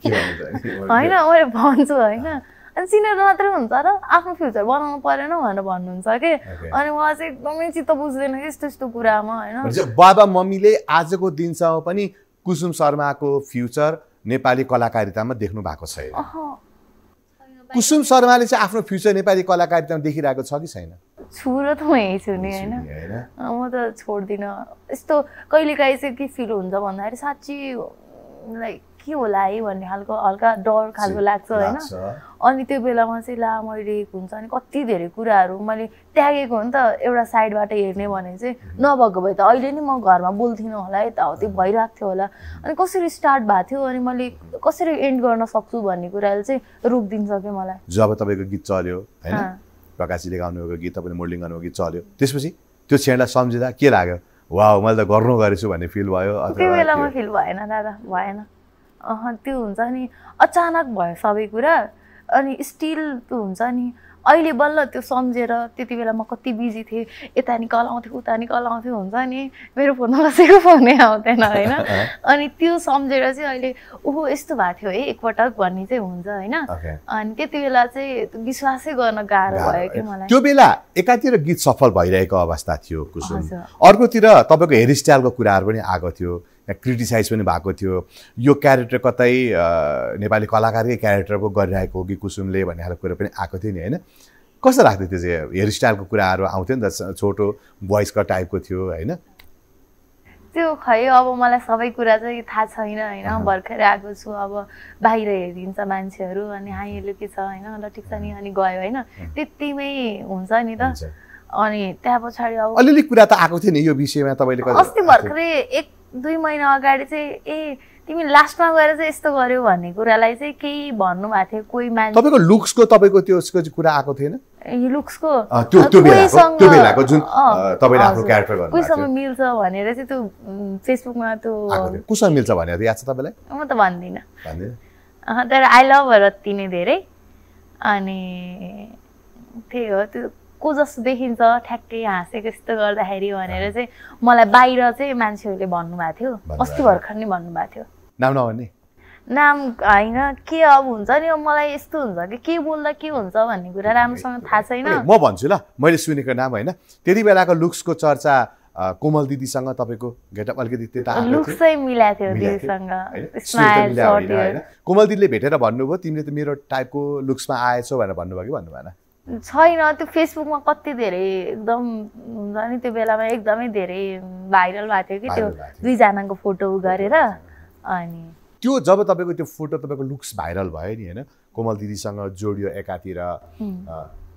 होइन मैले भन्छु होइन। अनि चिनेर मात्रै हुन्छ र आफ्नो फ्युचर बनाउनु परेन भनेर भन्नुहुन्छ कि. अनि मलाई चाहिँ एकदमै चित्त बुझ्दैन कि यस्तो यस्तो कुरामा होइन? बाबा मम्मीले आजको दिनसम्म पनि कुसुम शर्माको फ्युचर नेपाली कलाकारितामा देख्नु भएको छैन। अहँ, कुसुम शर्माले चाहिँ आफ्नो फ्युचर नेपाली कलाकारितामा देखिरहेको छ कि छैन? छु र त म यही छु नि होइन? म त छोड्दिनँ। यस्तो कहिलेकाहीँ चाहिँ के फिल हुन्छ भन्दाखेरि साँच्ची लाइक के होला है भन्ने खालको हल्का डर खालको लाग्छ होइन। अनि त्यो बेलामा चाहिँ ला मैले हुन्छ अनि कति धेरै कुराहरू मैले त्यागेको हो नि त एउटा साइडबाट हेर्ने भने चाहिँ नभएको भए त अहिले नि म घरमा बोल्थिनँ होला यताउति भइरहेको थियो होला। अनि कसरी स्टार्ट भएको थियो अनि मैले कसरी एन्ड गर्न सक्छु भन्ने कुराले चाहिँ रोकिदिन्छ कि मलाई। जब तपाईँको गीत चल्यो होइन? अँ। प्रकाशजीले गाउनुभएको गीत तपाईँले मोडलिङ गर्नुभएको गीत चल्यो। त्यसपछि त्यो क्षणलाई सम्झिँदा के लाग्यो? वा मैले त गर्नु गरेछु भन्ने फिल भयो त्यो बेलामा फिल भएन दादा भएन। त्यो हुन्छ नि अचानक भयो सबै कुरा। अनि स्टिल त्यो हुन्छ नि अहिले बल्ल त्यो सम्झेर त्यति बेला म कति बिजी थिएँ यता नि कल आउँथ्यो उता नि कल आउँथ्यो हुन्छ नि। मेरो फोनमा कसैको फोनै आउँथेन होइन? *laughs* अनि त्यो सम्झेर चाहिँ अहिले ओहो यस्तो भएको थियो है एकपटक भन्ने चाहिँ हुन्छ होइन. अनि त्यति बेला चाहिँ विश्वासै गर्न गाह्रो भयो कि मलाई। त्यो बेला एकातिर गीत सफल भइरहेको अवस्था थियो कुसुम। अर्कोतिर तपाईँको हेयरस्टाइलको कुराहरू पनि आएको थियो। क्रिटिसाइज पनि भएको थियो। यो क्यारेक्टर कतै नेपाली कलाकारकै क्यारेक्टर पो गरिरहेको हो कि कुसुमले भन्ने खालको कुरा पनि आएको थियो नि होइन? कस्तो लाग्थ्यो त्यो चाहिँ हेयरस्टाइलको कुराहरू आउँथ्यो नि त छोटो भोइसको टाइपको थियो होइन? त्यो खै अब मलाई सबै कुरा चाहिँ थाहा छैन होइन? भर्खरै आएको छु अब बाहिर हेरिदिन्छ मान्छेहरू अनि यसले के छ होइन? ल ठिक छ नि अनि गयो होइन? त्यतिमै हुन्छ नि त। अनि त्यहाँ पछाडि अब अलिअलि कुरा त आएको थियो नि यो विषयमा तपाईँले अस्ति भर्खरै एक दुई महिना अगाडि चाहिँ ए तिमी लास्टमा गएर चाहिँ यस्तो गर्यो भन्ने कुरालाई चाहिँ केही भन्नुभएको थियो कोही मान्छे। तपाईँको लुक्सको तपाईँको त्यो कुरा आएको थिएन? लुक्सको? कोहीसँग-। मिल्छ भनेर चाहिँ त्यो उम्, फेसबुकमा त्यो आएको थियो। कुसँग मिल्छ भनेर याद छ तपाईँलाई? म त भन्दिनँ। तर आई लभ अति नै धेरै। अनि त्यही हो त्यो को जस्तो देखिन्छ ठ्याक्कै हाँसेको यस्तो गर्दाखेरि भनेर चाहिँ मलाई बाहिर चाहिँ मान्छेहरूले भन्नुभएको थियो। अस्ति भर्खर नै भन्नुभएको थियो। नाम नभन्ने? नाम होइन के अब हुन्छ नि अब मलाई यस्तो हुन्छ कि के बोल्दा के हुन्छ भन्ने कुरा राम्रोसँग थाहा छैन। म भन्छु ल मैले सुनेको नाम होइन। त्यति बेलाको लुक्सको चर्चा कोमल दिदीसँग तपाईँको गेटअप अलिकति त्यता मिलाएको थियो दिदीसँग? कोमल दिदीले भेटेर भन्नुभयो तिमीले त मेरो टाइपको लुक्समा आएछौ भनेर भन्नुभयो कि भन्नु भएन छैन त्यो फेसबुकमा कति धेरै एकदम हुन्छ नि त्यो बेलामा एकदमै धेरै भाइरल भएको थियो कि त्यो। दुईजनाको फोटो गरेर अनि त्यो जब तपाईँको त्यो फोटो तपाईँको लुक्स भाइरल भयो नि होइन? कोमल दिदीसँग जोडियो एकातिर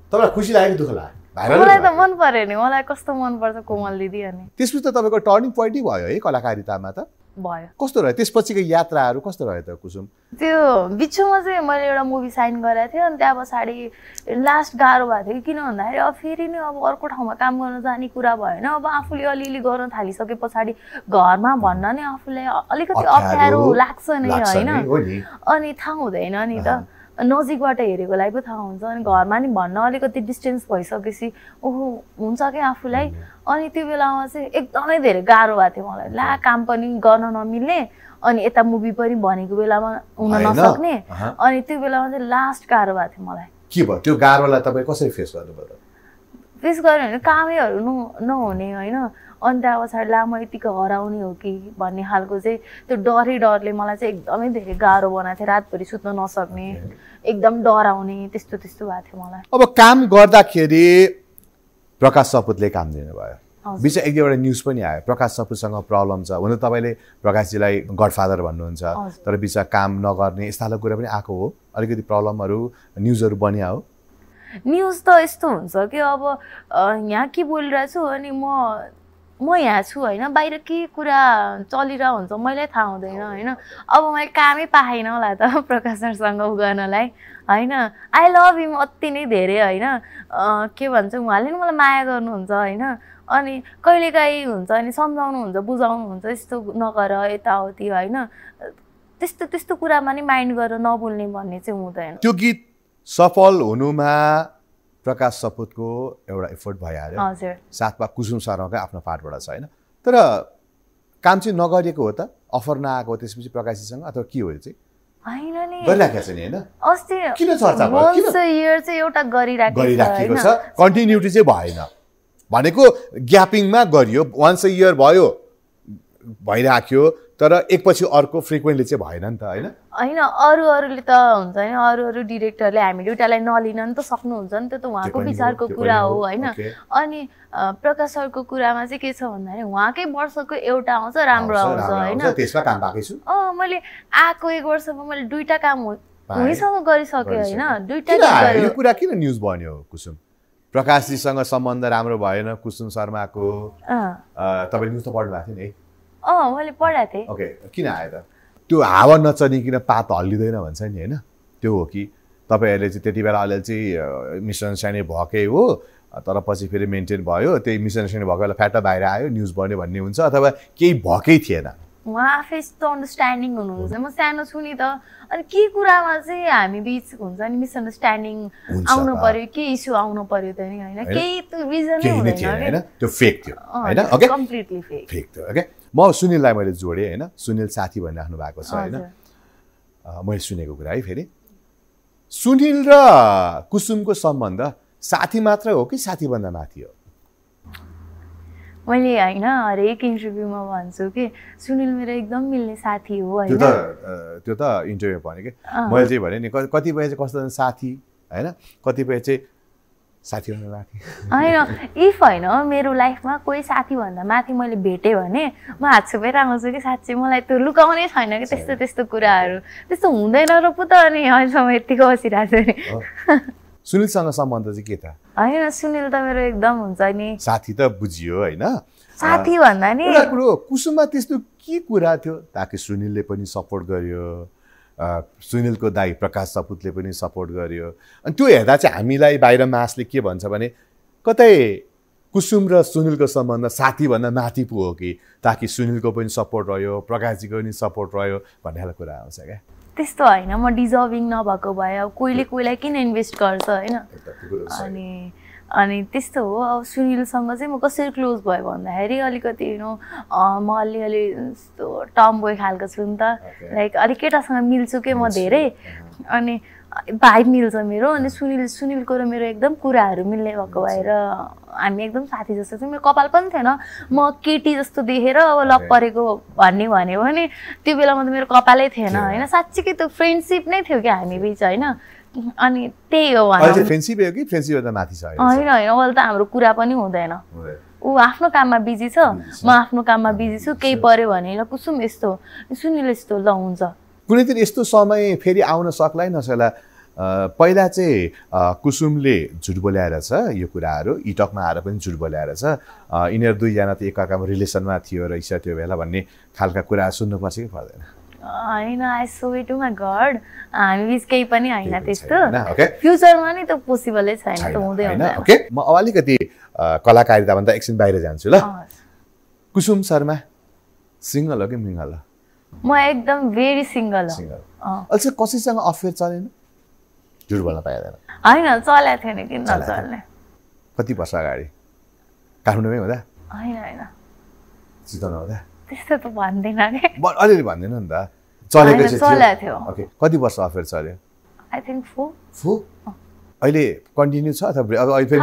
तपाईँलाई खुसी लाग्यो दुःख लाग्यो? मलाई त मन पर्यो नि मलाई कस्तो मनपर्छ कोमल दिदी अनि। त्यसपछि त तपाईँको टर्निङ पोइन्टै भयो है कलाकारितामा त? भयो। कस्तो रह्यो? त्यसपछिको यात्राहरू कस्तो रह्यो त कुसुम? त्यो बिचमा चाहिँ मैले एउटा मुभी साइन गरेको थिएँ अनि त्यहाँ पछाडि लास्ट गाह्रो भएको थियो किन भन्दाखेरि अब फेरि नि अब अर्को ठाउँमा काम गर्न जाने कुरा भएन। अब आफूले अलिअलि गर्न थालिसके पछाडि घरमा भन्न नि आफूलाई अलिकति अप्ठ्यारो लाग्छ नै होइन। अनि थाहा हुँदैन नि त। नजिकबाट हेरेकोलाई पो थाहा हुन्छ अनि घरमा नि भन्न अलिकति डिस्टेन्स भइसकेपछि ओहो हुन्छ क्या आफूलाई अनि त्यो बेलामा चाहिँ एकदमै धेरै गाह्रो भएको थियो मलाई ला काम पनि गर्न नमिल्ने अनि यता मुभी पनि भनेको बेलामा हुन। नसक्ने। अनि त्यो बेलामा चाहिँ लास्ट गाह्रो भएको थियो मलाई के भयो त्यो गाह्रोलाई तपाईँ कसरी फेस गर्नुभयो? त्यस गऱ्यो भने कामैहरू न नहुने होइन अनि त्यहाँ पछाडि ला म यतिको हराउने हो कि भन्ने खालको चाहिँ त्यो डरै डरले मलाई चाहिँ एकदमै धेरै गाह्रो बनाएको थियो। रातभरि सुत्न नसक्ने एकदम डराउने त्यस्तो त्यस्तो भएको थियो मलाई। अब काम गर्दाखेरि प्रकाश सपुतले काम दिनुभयो। हजुर। बिच एक दुईवटा न्युज पनि आयो। प्रकाश सपुतसँग प्रब्लम छ। हुन त तपाईँले प्रकाशजीलाई गडफादर भन्नुहुन्छ। तर बिचमा काम नगर्ने यस्ता खालको कुरा पनि आएको हो। अलिकति प्रब्लमहरू न्युजहरू बनिया हो न्युज त यस्तो हुन्छ कि अब यहाँ के बोलिरहेछु अनि म म यहाँ छु होइन बाहिर के कुरा चलिरहेको हुन्छ मैले थाहा हुँदैन होइन। अब मैले कामै पाएन होला त *laughs* प्रकाश सरसँग उ गर्नलाई होइन। आई लभ हिम अति नै धेरै होइन। के भन्छ उहाँले नि मलाई माया गर्नुहुन्छ होइन। अनि कहिलेकाहीँ हुन्छ अनि सम्झाउनुहुन्छ बुझाउनुहुन्छ यस्तो नगर यताउति होइन। त्यस्तो त्यस्तो कुरामा नि माइन्ड गरेर नबोल्ने भन्ने चाहिँ हुँदैन। त्यो गीत सफल हुनुमा प्रकाश सपुतको एउटा एफोर्ट भइहाल्यो। साथमा कुसुम शर्माकै आफ्नो पार्टबाट छ होइन? तर काम चाहिँ नगरिएको हो त? अफर नआएको हो त्यसपछि प्रकाशजीसँग अथवा के हो यो चाहिँ? गरिराखेको छ कन्टिन्युटी चाहिँ भएन। भनेको ग्यापिङमा गरियो। वान्स अ इयर भयो। भइराख्यो। तर एकपछि अर्को फ्रिक्वेन्टली चाहिँ भएन नि त होइन? होइन अरू अरूले त हुन्छ नि अरू अरू डिरेक्टरले हामी दुइटालाई नलिन नि त सक्नुहुन्छ नि त्यो त उहाँको विचारको कुरा हो होइन। अनि प्रकाश सरको कुरामा चाहिँ के छ भन्दाखेरि उहाँकै वर्षको एउटा आउँछ राम्रो आउँछ होइन? आउँछ, त्यसमा काम पाएकै छु। अँ मैले आएको एक वर्षमा मैले दुइटा काम। हुँइसँग गरिसकेँ होइन। दुइटा कुरा किन न्युज बन्यो कुसुम? प्रकाशजीसँग सम्बन्ध राम्रो भएन कुसुम शर्माको। तपाईँले न्युज त पढ्नु भएको थियो नि है? अँ मैले पढाएको थिएँ। ओके किन आयो त? त्यो हावा नचनिकन पात हल्लिँदैन भन्छ नि होइन? त्यो हो कि तपाईँहरूले चाहिँ त्यति बेला अलिअलि चाहिँ सानी भएकै हो तर पछि फेरि मेन्टेन भयो त्यही मिसअन्डरस्ट्यान्डिङ भएको बेला फ्याटा बाहिर आयो न्युज बन्यो भन्ने हुन्छ अथवा केही भएकै थिएन? उहाँ आफै यस्तो अन्डरस्ट्यान्डिङ हुनुहुन्छ। म सानो छु नि त। अनि के कुरामा चाहिँ हामी बिच हुन्छ नि मिसअन्डरस्ट्यान्डिङ आउनु। पर्यो के इस्यु आउनु पर्यो त नि होइन? केही त रिजनै त्यो फेक थियो होइन? कम्प्लिटली फेक फेक थियो ओके म सुनिललाई मैले जोडेँ होइन? सुनिल साथी भनिराख्नु भएको छ होइन? मैले सुनेको कुरा है फेरि। सुनिल र कुसुमको सम्बन्ध साथी मात्र हो कि साथीभन्दा माथि हो? मैले होइन हरेक इन्टरभ्यूमा भन्छु कि सुनिल मेरो एकदम मिल्ने साथी हो त्यो होइन? त्यो त इन्टरभ्यू भने कि। मैले चाहिँ भने नि कतिपय चाहिँ कस्तो साथी होइन? कतिपय चाहिँ माथि। होइन इफ होइन मेरो लाइफमा कोही साथीभन्दा माथि मैले भेटेँ भने म हात छुपेर आउँछु कि साँच्चै मलाई त्यो लुकाउनै छैन कि त्यस्तो त्यस्तो कुराहरू। त्यस्तो हुँदैन र पो त अनि अहिलेसम्म यत्तिको बसिरहेको छु नि। सुनिलसँग सम्बन्ध चाहिँ के त होइन सुनिल त मेरो एकदम हुन्छ नि। साथी त बुझियो होइन? साथी भन्दा नि। कुरो कुसुममा त्यस्तो के कुरा थियो? ताकि सुनिलले पनि सपोर्ट गर्यो। सुनिलको दाई प्रकाश सपुतले पनि सपोर्ट गर्यो। अनि त्यो हेर्दा चाहिँ हामीलाई बाहिर मासले के भन्छ भने कतै कुसुम र सुनिलको सम्बन्ध साथीभन्दा माथि पो हो कि ताकि सुनिलको पनि सपोर्ट रह्यो प्रकाशजीको पनि सपोर्ट रह्यो भन्ने खालको कुरा आउँछ क्या। त्यस्तो होइन म डिजर्भिङ नभएको भए अब कोहीले कोहीलाई किन इन्भेस्ट गर्छ होइन। अनि अनि त्यस्तो हो। अब सुनिलसँग चाहिँ म कसरी क्लोज भयो भन्दाखेरि अलिकति यु म अलिअलि यस्तो टम बोय खालको छु नि त. लाइक अलिक केटासँग मिल्छु कि म। धेरै? अनि भाइ मिल्छ मेरो। अनि सुनिल सुनिलको र मेरो एकदम कुराहरू मिल्ने भएको भएर हामी एकदम साथी जस्तो थियो। मेरो कपाल पनि थिएन। म केटी जस्तो देखेर अब लप. परेको भन्ने भन्यो भने त्यो बेलामा त मेरो कपालै थिएन। होइन? साँच्चीकै त्यो फ्रेन्डसिप नै थियो कि हामी बिच होइन? अनि त्यही हो होइन होइन अहिले त हाम्रो कुरा पनि हुँदैन? ऊ आफ्नो काममा बिजी छ। म आफ्नो काममा बिजी छु केही पर्यो भने ल कुसुम यस्तो सुनिल यस्तो ल हुन्छ। कुनै दिन यस्तो समय फेरि आउन सक्ला नसक्ला पहिला चाहिँ कुसुमले झुट बोल्याएर छ यो कुराहरू इटकमा आएर पनि झुट बोल्याएर छ। यिनीहरू दुईजना त एकअर्कामा रिलेसनमा थियो रहेछ त्यो बेला भन्ने खालका कुरा सुन्नुपर्छ कि पर्दैन। होइन I so to my god हामी बिच केही पनि होइन त्यस्तो। फ्युचरमा नि त पोसिबलै छैन त हुँदै? हुँदैन। ओके म अब अलिकति कलाकारिताभन्दा एकछिन बाहिर जान्छु ल। कुसुम शर्मा सिङ्गल हो कि मिङ्गल हो? म एकदम भेरी सिङ्गल हो। सिङ्गल। कसैसँग अफेयर चलेन? झुट बोल्न पाइँदैन। होइन चलेको थियो नि किन। नचल्ने। कति वर्ष अगाडि? काठमाडौँमै हुँदा? होइन होइन। चितवन हुँदा? त्यस्तो त भन्दैन अलिअलि भन्दैन नि त। चलेको चाहिँ थियो। ओके कति वर्ष अफेयर चल्यो? आई थिङ्क फोर फु अहिले कन्टिन्यू छ अथवा अहिले फेरि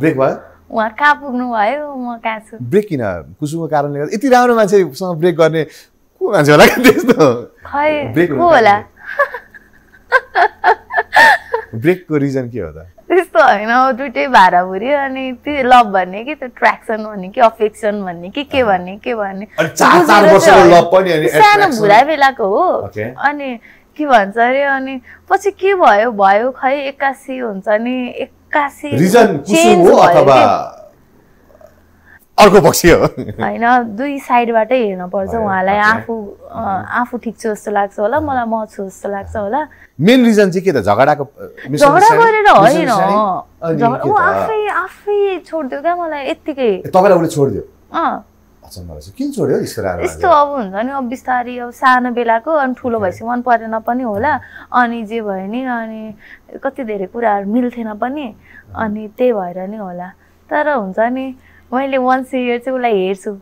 ब्रेक भयो? उहाँ कहाँ पुग्नु भयो? म कहाँ छु? ब्रेक किन? कुसुमको कारणले गर्दा यति राम्रो मान्छेसँग ब्रेक गर्ने को मान्छे होला कि त्यस्तो? ब्रेक को होला? ब्रेकको रिजन के हो त? त्यस्तो होइन अब दुइटै भाडाभुरी अनि त्यो लभ भन्ने कि त्यो ट्र्याक्सन भन्ने कि अफेक्सन भन्ने कि के भन्ने के भन्ने। सानो भुरा बेलाको हो. अनि के भन्छ अरे अनि पछि के भयो भयो खै एक्कासी हुन्छ नि एक्कासी हो भयो। अर्को पक्ष हो। होइन दुई साइडबाटै हेर्न पर्छ उहाँलाई. आफू आफू ठिक छु जस्तो लाग्छ होला मलाई म छु जस्तो लाग्छ होला। मेन रिजन चाहिँ के त? झगडाको झगडा? गरेर होइन। ऊ? आफै आफै छोडिदियो क्या मलाई यत्तिकै। तपाईँलाई उसले छोडिदियो? किन छोड्यो यस्तो अब हुन्छ नि अब बिस्तारै अब सानो बेलाको अनि ठुलो भएपछि मन परेन पनि होला। अनि जे भयो नि अनि कति धेरै कुराहरू मिल्थेन पनि। अनि त्यही भएर नि होला। तर हुन्छ नि मैले वान्स इयर चाहिँ उसलाई हेर्छु।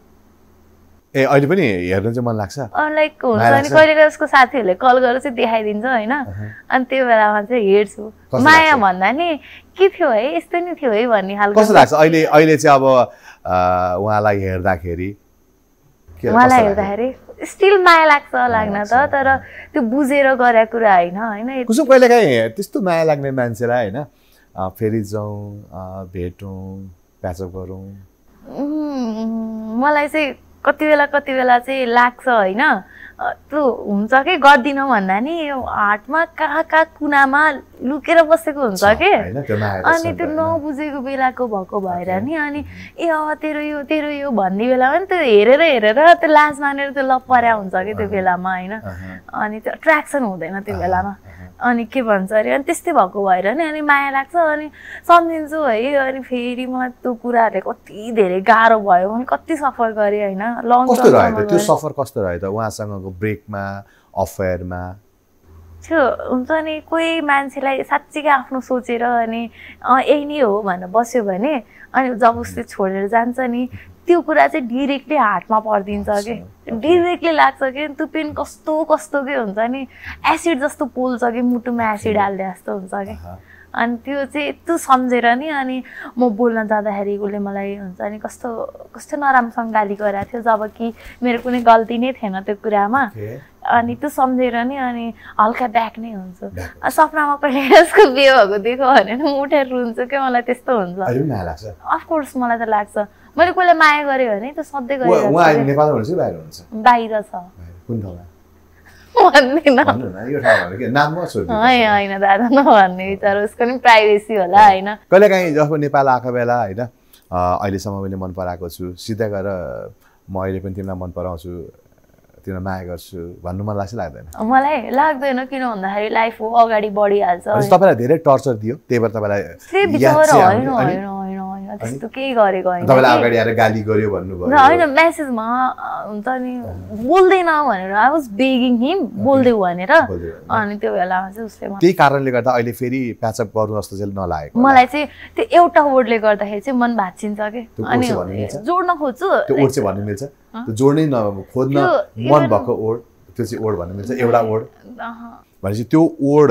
ए अहिले पनि हेर्न चाहिँ मन लाग्छ? लाइक हुन्छ माया नि लाग्छ? कहिले कहिले उसको साथीहरूले कल गरेर चाहिँ देखाइदिन्छ होइन। अनि त्यो बेलामा चाहिँ हेर्छु। माया? भन्दा नि के थियो है? यस्तो नि थियो है भन्ने खालको कस्तो लाग्छ? अहिले अहिले चाहिँ अब उहाँलाई हेर्दाखेरि उहाँलाई? हेर्दाखेरि स्टिल माया लाग्छ लाग्न त। तर त्यो बुझेर गरेको कुरा होइन होइन? कहिले काहीँ त्यस्तो माया लाग्ने मान्छेलाई होइन फेरि जाउँ भेटौँ प्याचअप गरौँ। मलाई चाहिँ कति बेला कति बेला चाहिँ लाग्छ होइन? त्यो हुन्छ कि? गर्दिनँ भन्दा नि हाटमा कहाँ कहाँ कुनामा लुकेर बसेको हुन्छ कि? अनि त्यो? नबुझेको बेलाको भएको भएर. नि अनि ए अँ तेरो यो तेरो यो भन्ने बेलामा नि त्यो हेरेर हेरेर त्यो लाज मानेर त्यो लप पर्या हुन्छ कि त्यो बेलामा होइन? अनि त्यो एट्र्याक्सन हुँदैन त्यो बेलामा। अनि के भन्छ अरे अनि त्यस्तै भएको भएर नि अनि माया लाग्छ अनि सम्झिन्छु है अनि फेरि मलाई त्यो कुराहरूले कति धेरै गाह्रो भयो भने कति सफर गरेँ होइन लङ कस्तो रह्यो त्यो सफर कस्तो रह्यो त उहाँसँगको ब्रेकमा अफेयरमा त्यो हुन्छ नि कोही मान्छेलाई साँच्चीकै आफ्नो सोचेर अनि यही नै हो भनेर बस्यो भने अनि जब उसले छोडेर जान्छ नि त्यो कुरा चाहिँ डिरेक्टली हार्टमा परिदिन्छ कि। डिरेक्टली लाग्छ कि। त्यो पेन कस्तो कस्तो के हुन्छ नि एसिड जस्तो पोल्छ कि मुटुमा एसिड हाल्ने जस्तो हुन्छ कि। अनि त्यो चाहिँ त्यो सम्झेर नि अनि म बोल्न जाँदाखेरि उसले मलाई हुन्छ नि कस्तो कस्तो नराम्रोसँग गाली गरेको थियो जब कि मेरो कुनै गल्ती नै थिएन त्यो कुरामा। अनि त्यो सम्झेर नि अनि हल्का ब्याक नै हुन्छ। सपनामा कहिले यसको बिहे भएको देख्यो भने म उठेर रुन्छु क्या मलाई त्यस्तो हुन्छ। अफकोर्स मलाई त लाग्छ। मैले कसलाई माया गरेँ भने त्यो सधैँ गरेँ। बाहिर छ। होइन दादा नभन्ने विचार उसको पनि प्राइभेसी होला होइन। कहिले काहीँ जब नेपाल आएको बेला होइन अहिलेसम्म मैले मन पराएको छु। सिधा गएर म अहिले पनि तिमीलाई मन पराउँछु तिमीलाई माया गर्छु भन्नु मन लाग्छ लाग्दैन। मलाई लाग्दैन किन भन्दाखेरि लाइफ हो अगाडि बढिहाल्छ। तपाईँलाई धेरै टर्चर दियो। त्यही भएर तपाईँलाई त्यस्तो केही गरेको होइन अगाडि आएर गाली गर्यो भन्नुभयो। होइन मेसेजमा हुन्छ नि बोल्दैन भनेर आई वाज बेगिङ हिम बोल्देऊ भनेर। अनि त्यो बेलामा चाहिँ उसले त्यही कारणले गर्दा अहिले फेरि प्याचअप गर्नु जस्तो चाहिँ नलागेको मलाई चाहिँ त्यो एउटा वर्डले गर्दाखेरि चाहिँ मन भाँचिन्छ कि। अनि जोड्न खोज्छु। त्यो वर्ड चाहिँ भन्नु मिल्छ। त्यो जोड्नै न खोज्न मन भएको वर्ड त्यो चाहिँ वर्ड भन्नु मिल्छ एउटा वर्ड भनेपछि त्यो वर्ड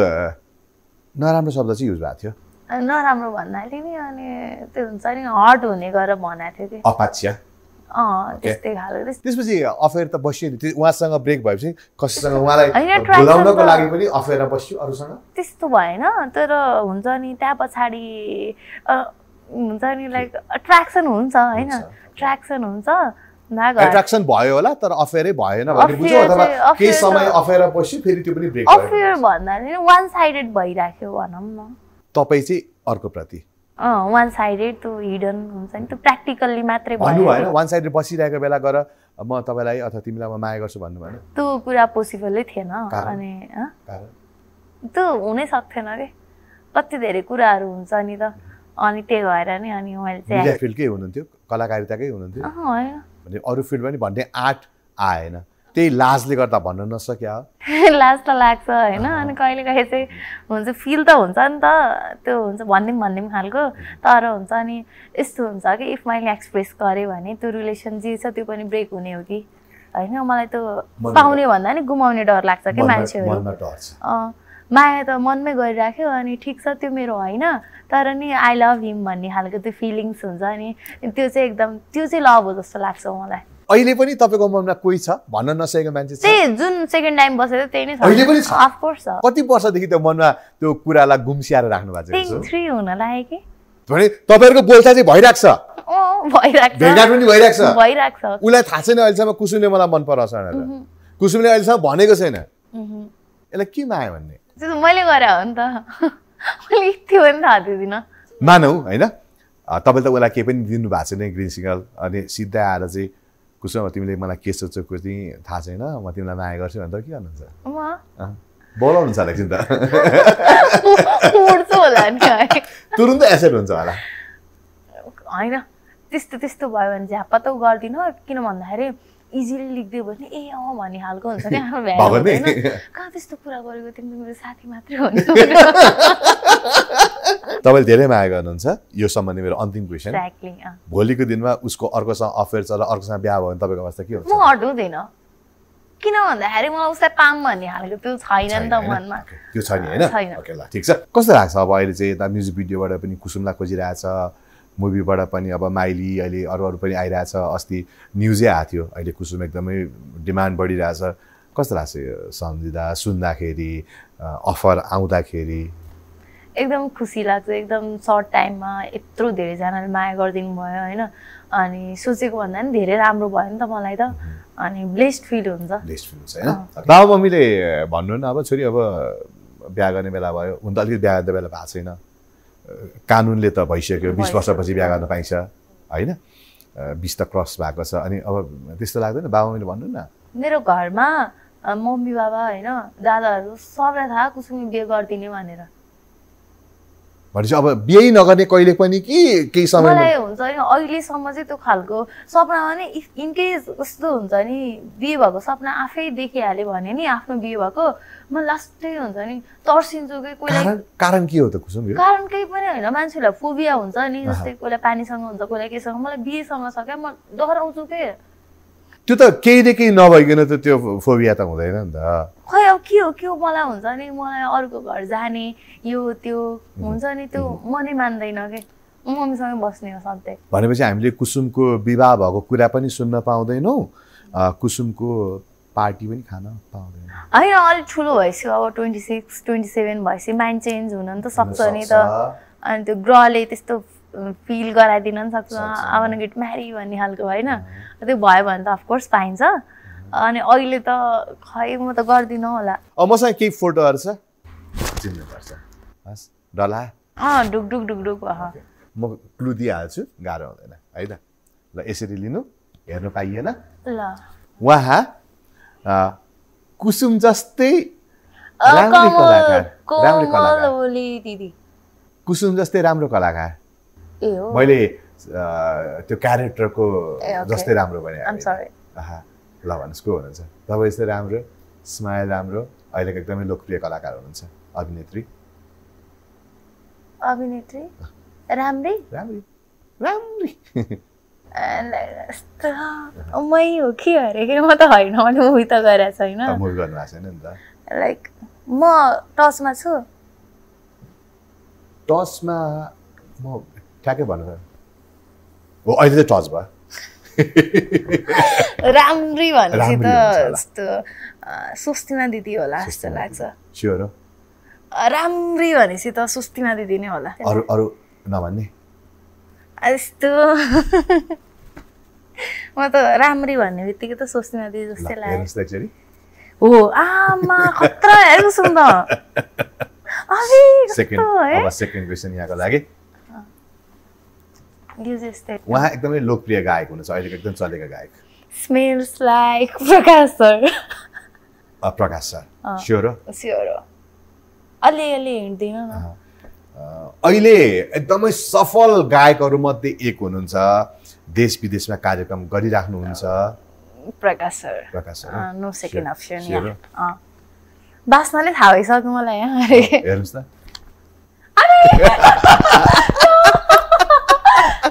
नराम्रो शब्द चाहिँ युज भएको थियो। नराम्रो भन्नाले नि अनि त्यो हुन्छ नि हट हुने गरेर भनेको थियो कि। अपाच्य। त्यस्तै खालको त्यसपछि अफेयर त बसियो नि। उहाँसँग ब्रेक भएपछि कसैसँग उहाँलाई बोलाउनको लागि पनि अफेयरमा बस्यो अरूसँग? त्यस्तो भएन तर हुन्छ नि त्यहाँ पछाडि हुन्छ नि लाइक अट्र्याक्सन हुन्छ होइन। ट्र्याक्सन हुन्छ। एट्र्याक्सन भयो होला तर अफेयरै भएन भने बुझ्यो अथवा केही समय अफेयरमा बस्यो फेरि त्यो पनि ब्रेक अफेयर भन्दा वान साइडेड भइराख्यो भनौँ न। तपाईँ चाहिँ अर्कोप्रति वान साइडेड त्यो हिडन हुन्छ नि त्यो प्र्याक्टिकल्ली मात्रै भन्नु भएन वान साइडेड बसिरहेको बेला गएर म तपाईँलाई अथवा तिमीलाई म माया गर्छु भन्नु भएन। त्यो कुरा पोसिबलै थिएन अनि त्यो हुनै सक्थेन कि? कति धेरै कुराहरू हुन्छ नि त अनि त्यही भएर नि अनि मैले चाहिँ फिल्डकै हुनुहुन्थ्यो कलाकारिताकै हुनुहुन्थ्यो। अरू फिल्ड पनि भन्ने आर्ट आएन। त्यही लाजले गर्दा भन्न नसक्या *laughs* लाज त लाग्छ होइन? अनि कहिले कहिले चाहिँ हुन्छ फिल त हुन्छ नि त। त्यो हुन्छ भनिदिउँ भनिदिउँ खालको। तर हुन्छ नि यस्तो हुन्छ कि इफ मैले एक्सप्रेस गरेँ भने त्यो रिलेसन जे छ त्यो पनि ब्रेक हुने हो कि? होइन? मलाई त्यो पाउने भन्दा नि गुमाउने डर लाग्छ कि मान्छेहरू? माया त मनमै गरिराख्यो अनि ठिक छ त्यो मेरो होइन। तर नि आई लभ हिम भन्ने खालको त्यो फिलिङ्स हुन्छ नि त्यो चाहिँ एकदम त्यो चाहिँ लभ हो जस्तो लाग्छ मलाई। अहिले पनि तपाईँको मनमा कोही छ? भन्न नसकेको मान्छे त्यही जुन सेकेन्ड टाइम बसेर त्यही नै छ। अहिले पनि छ? अफ कोर्स छ। कति वर्षदेखि त्यो मनमा त्यो कुरालाई गुम्सिएर राख्नु भएको छ? थ्री हुन लाग्यो कि? भने तपाईँहरूको बोलचाल चाहिँ भइरहेको छ? भइरहेको भेटघाट पनि भइरहेको छ? भइरहेको छ। उसलाई थाहा छैन अहिलेसम्म कुसुमले मलाई मन पराउँछ भनेर। कुसुमले अहिलेसम्म भनेको छैन। यसलाई के मायो भन्ने? मैले गरे हो नि त। मैले त्यो पनि थाहा दिँदिनँ मानौ होइन? तपाईँले त उसलाई केही पनि दिनु भएको छैन ग्रिन सिग्नल अनि सिधै आएर चाहिँ कुसुम तिमीले मलाई के सोध्छौ कुर्ती थाहा छैन म तिमीलाई माया गर्छु भने त के गर्नुहुन्छ? बोलाउनुहुन्छ होला एकछिन त। तुरुन्त एसेट हुन्छ होला। होइन त्यस्तो त्यस्तो भयो भने झ्याप्पा त गर्दिनँ किन भन्दाखेरि इजिली लेखिदियो भने ए अँ भन्ने खालको हुन्छ *laughs* नि। कहाँ त्यस्तो कुरा गरेको तिमी? मेरो साथी मात्रै हो *laughs* तपाईँले धेरै माया गर्नुहुन्छ। यो सम्बन्धी मेरो अन्तिम क्वेसन भोलिको दिनमा उसको अर्कोसँग अफेयर चल अर्कोसँग बिहा भयो भने तपाईँको अवस्था के हुन्छ? म हटाउँदैन किन भन्दाखेरि मलाई उसलाई पाम भन्ने खालको त्यो छैन नि त मनमा। त्यो छैन होइन? ओके ल ठिक छ। कस्तो लाग्छ अब अहिले चाहिँ यता म्युजिक भिडियोबाट पनि कुसुमलाई खोजिरहेछ? मुभीबाट पनि अब माइली अहिले अरू अरू पनि आइरहेछ अस्ति न्युजै आएको थियो अहिले कुसुम एकदमै डिमान्ड बढिरहेछ। कस्तो लाग्छ यो सम्झिँदा सुन्दाखेरि अफर आउँदाखेरि? एकदम खुसी लाग्छ एकदम सर्ट टाइममा यत्रो धेरैजनाले माया गरिदिनु भयो होइन? अनि सोचेको भन्दा पनि धेरै राम्रो भयो नि त मलाई त। अनि ब्लेस्ड फिल हुन्छ। ब्लेस्ड फिल हुन्छ होइन? बाबा मम्मीले भन्नु न अब छोरी अब बिहा गर्ने बेला भयो हुन त अलिकति बिहा गर्ने बेला भएको छैन। कानुनले त भइसक्यो बिस वर्षपछि बिहा गर्न पाइन्छ। होइन? बिस त क्रस भएको छ। अनि अब त्यस्तो लाग्दैन? बाबा मम्मीले भन्नु न मेरो घरमा मम्मी बाबा होइन दादाहरू सबलाई थाहा कुसुमी बिहे गरिदिने भनेर। भनेपछि अब बिहे नगर्ने कहिले पनि कि केही समय मलाई हुन्छ नि अहिलेसम्म चाहिँ त्यो खालको सपनामा नि इफ इनकेस कस्तो हुन्छ नि बिहे भएको सपना आफै देखिहाल्यो भने नि आफ्नो बिहे भएको म लास्टै हुन्छ नि तर्सिन्छु कि कोहीलाई। कारण के हो त कुसुम कारण केही पनि होइन मान्छेलाई फोबिया हुन्छ नि जस्तै कोहीलाई पानीसँग हुन्छ कोहीलाई केसँग मलाई बिहेसँग छ क्या म डराउँछु के? त्यो त केही न केही नभइकन त त्यो फोबिया त हुँदैन नि त। खै अब के हो के हो? मलाई हुन्छ नि मलाई अरूको घर जाने यो त्यो हुन्छ नि त्यो मनै मान्दैन कि? मम्मीसँगै बस्ने हो सधैँ। भनेपछि हामीले कुसुमको विवाह भएको कुरा पनि सुन्न पाउँदैनौँ। कुसुमको पार्टी पनि खान पाउँदैनौँ। होइन अलिक ठुलो भइसक्यो अब ट्वेन्टी सिक्स ट्वेन्टी सेभेन भएपछि माइन्ड चेन्ज हुन नि त सक्छ नि त। अनि त्यो ग्रहले त्यस्तो फिल गराइदिन पनि सक्छ। अब गेट म्यारी भन्ने खालको होइन? त्यो भयो भने त अफकोर्स पाइन्छ। अनि अहिले त खै म त गर्दिनँ होला। अब मसँग केही फोटोहरू छ? हस् डला। अँ ढुकढुक ढुकढुक म क्लु दिइहाल्छु गाह्रो हुँदैन है त ल यसरी लिनु हेर्नु पाइएन। ल। उहाँ अ, कुसुम जस्तै राम्रै कलाकार कुसुम जस्तै राम्रो कलाकार। मैले त्यो क्यारेक्टरको. जस्तै राम्रो भने ल भन्नुहोस् को हुनुहुन्छ? तपाईँ जस्तै राम्रो स्माइल राम्रो अहिलेको एकदमै लोकप्रिय कलाकार हुनुहुन्छ अभिनेत्री? अभिनेत्री? राम्रै? राम्री। राम्री। यस्तो। मै हो के अरे? कि म त होइन मैले मुभी त गरेको छैन। लाइक म टचमा छु। टचमा म ठ्याक्कै भन्नु हो अहिले चाहिँ टच भयो। *laughs* राम्री भनेपछि त अँ, सुस्तिमा दिदी होला जस्तो लाग्छ। स्योर हो। राम्री भनेपछि त सुस्तिमा दिदी नै होला। अरू अरू नभन्ने। यस्तो। *laughs* म त राम्री भन्ने बित्तिकै त सुस्तिमा दिदी जस्तै लाग्यो। त हो आमा खतरा हेरेको सुन त। *laughs* अबे सेकेन्ड क्वेसन यहाँको लागि। जस्तै उहाँ एकदमै लोकप्रिय गायक हुनुहुन्छ अहिलेको एकदम चलेको गायक। Smells like Prakash sir Prakash sir sure हो? स्योर हो। अलिअलि हिँड्दिनँ। न अ, अहिले एकदमै सफल गायकहरूमध्ये एक हुनुहुन्छ देश विदेशमा कार्यक्रम गरिराख्नुहुन्छ। Prakash sir Prakash sir? No second. Option? यहाँ बाँच्न नै थाहा भइसक्यो मलाई यहाँ। हेर्नुहोस् त। *laughs*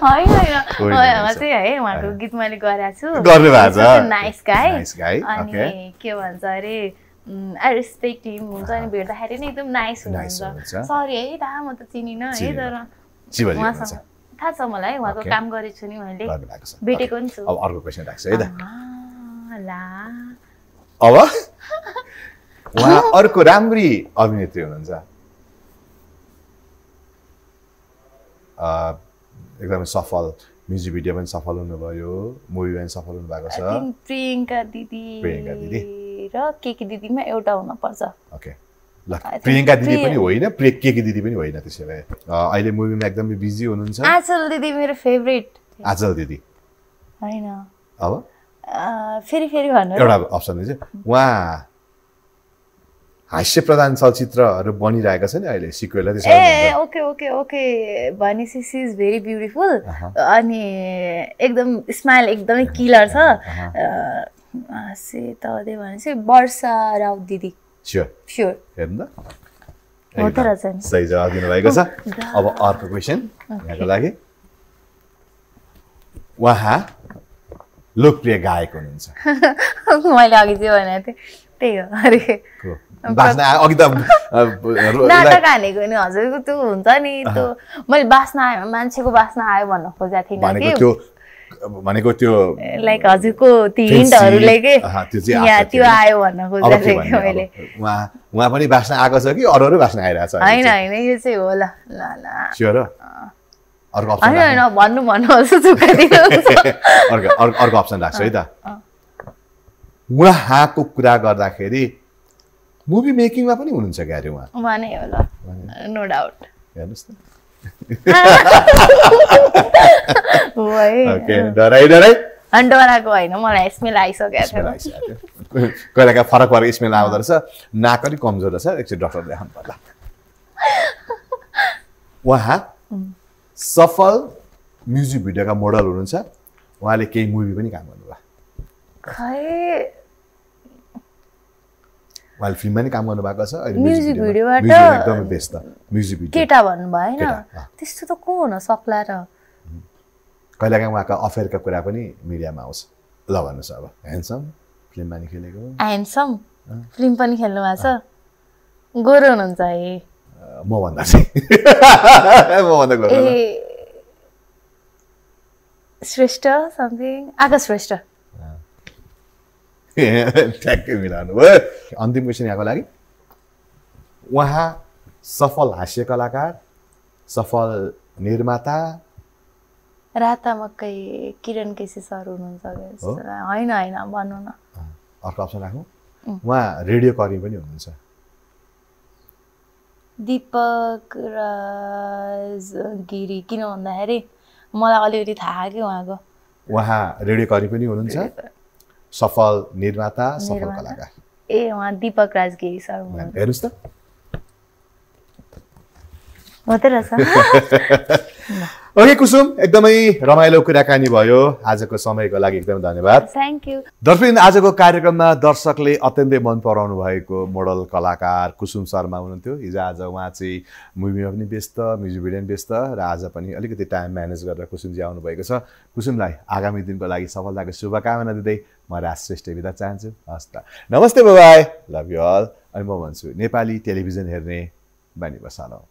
होइन। *laughs* चाहिँ है उहाँको गीत मैले गरेको छु। नाइस गाई अनि. के भन्छ अरे आई रेस्पेक्ट हिम हुन्छ अनि भेट्दाखेरि नि एकदम नाइस हुनुहुन्छ। सरी है दा म त चिनिनँ है। तर उहाँसँग थाहा छ मलाई उहाँको. काम गरेको छु नि मैले। भेटेको. नि छु। अब अर्को क्वेसन राख्छु है त ला। अब? उहाँ अर्को राम्री अभिनेत्री हुनुहुन्छ। एकदमै सफल म्युजिक भिडियो पनि सफल हुनुभयो मुभी पनि सफल हुनुभएको छ। प्रियङ्का दिदी प्रियङ्का दिदी। र के के दिदीमा एउटा हुनपर्छ। ओके ल प्रियङ्का दिदी पनि होइन प्रिय के के दिदी पनि होइन त्यसो भए। अहिले मुभीमा एकदमै बिजी हुनुहुन्छ। आँचल दिदी मेरो फेभरेट आजल दिदी। होइन। अब? फेरि फेरि भन्नु एउटा अप्सन दिन्छु। उहाँ हास्य प्रधान चलचित्रहरू बनिरहेका छन् अहिले सिक्वेल ए ओके ओके ओके। भनेपछि सी इज भेरी ब्युटिफुल। अनि एकदम स्माइल एकदमै किलर छ। अहँ। अँ, से त अझै भनेपछि वर्षा राउत दिदी। स्योर स्योर हेर्नु त सही जवाब दिनुभएको छ। अब अर्को क्वेसन यहाँको लागि। उहाँ लोकप्रिय गायक हुनुहुन्छ। *laughs* मैले अघि जे भनेको थिएँ त्यही हो। अरे? बाँच्न आ- अघि त नाटक हानेको नि हजुरको त्यो हुन्छ नि त्यो मैले बाँच्न आयो मान्छेको बाँच्न आयो भन्न खोजेको थिइनँ भनेको कि। त्यो भनेको त्यो लाइक हजुरको Fancy, हिन्टहरूले के यहाँ त्यो। आयो भन्न खोजेको थिएँ कि मैले। उहाँ उहाँ पनि बाँच्न आएको छ कि अरू अरू बाँच्न आइरहेको छ होइन होइन यो चाहिँ हो ल ल ल। स्योर हो अर्को अप्सन होइन भन्नु भन्नु *laughs* अर्को अर्को अप्सन राख्छु है त। उहाँको कुरा गर्दाखेरि मुभी मेकिङमा पनि हुनुहुन्छ क्या अरे उहाँ? भने हो ल। नो डाउट हेर्नुहोस् ओके डराइ डराइ। डराएको होइन मलाई स्मेल आइसकेको थियो। कहिले काहीँ फरक फरक स्मेल आउँदो रहेछ। नाक अलिक कमजोर रहेछ। एकचोटि डक्टर देखाउनु पर्ला। उहाँ सफल म्युजिक भिडियोका मोडल हुनुहुन्छ। उहाँले केही मुभी पनि काम गर्नुभयो। खै उहाँले फिल्ममा नि काम गर्नुभएको छ अहिले म्युजिक भिडियोबाट- एकदमै व्यस्त। म्युजिक भिडियो केटा भन्नुभयो होइन। त्यस्तो त को हुन सक्ला र? कहिलेकाहीँ उहाँका अफेयरका कुरा पनि मिडियामा आउँछ। ल भन्नुहोस् अब। ह्यान्डसम फिल्ममा नि खेलेको। ह्यान्डसम फिल्म पनि खेल्नु भएको छ? गोरो हुनुहुन्छ है अँ, मभन्दा चाहिँ। *laughs* मभन्दा गरौँ श्रेष्ठ समथिङ आकाश श्रेष्ठ। *laughs* ठ्याक्कै मिलाउनु भयो। अन्तिम क्वेसन यहाँको लागि। उहाँ सफल हास्य कलाकार सफल निर्माता। राता मकै किरण केसी सर हुनुहुन्छ। होइन होइन भन्नु न। अर्को अप्सन राखौँ उहाँ रेडियो कर्मी पनि हुनुहुन्छ। दिपक राज गिरी किन भन्दाखेरि मलाई अलिकति थाहा कि उहाँको। उहाँ रेडियो कर्मी पनि हुनुहुन्छ। सफल निर्माता सफल। कलाकार। ए उहाँ दिपक राज गिरी सर हेर्नुहोस् त। मात्रै रहेछ *laughs* ओके कुसुम एकदमै रमाइलो कुराकानी भयो। आजको समयको लागि एकदमै धन्यवाद। थ्याङ्क यू दर्शक आजको कार्यक्रममा दर्शकले अत्यन्तै मन पराउनु भएको मोडल कलाकार कुसुम शर्मा हुनुहुन्थ्यो। हिजो आज उहाँ चाहिँ मुभीमा पनि व्यस्त म्युजिक भिडियो पनि व्यस्त र आज पनि अलिकति टाइम म्यानेज गरेर कुसुमजी आउनुभएको छ। कुसुमलाई आगामी दिनको लागि सफलताको शुभकामना दिँदै म राज श्रेष्ठ बिदा चाहन्छु। हस् त नमस्ते बाबाई। लभ यु अल अनि म भन्छु नेपाली टेलिभिजन हेर्ने बानी बसालौँ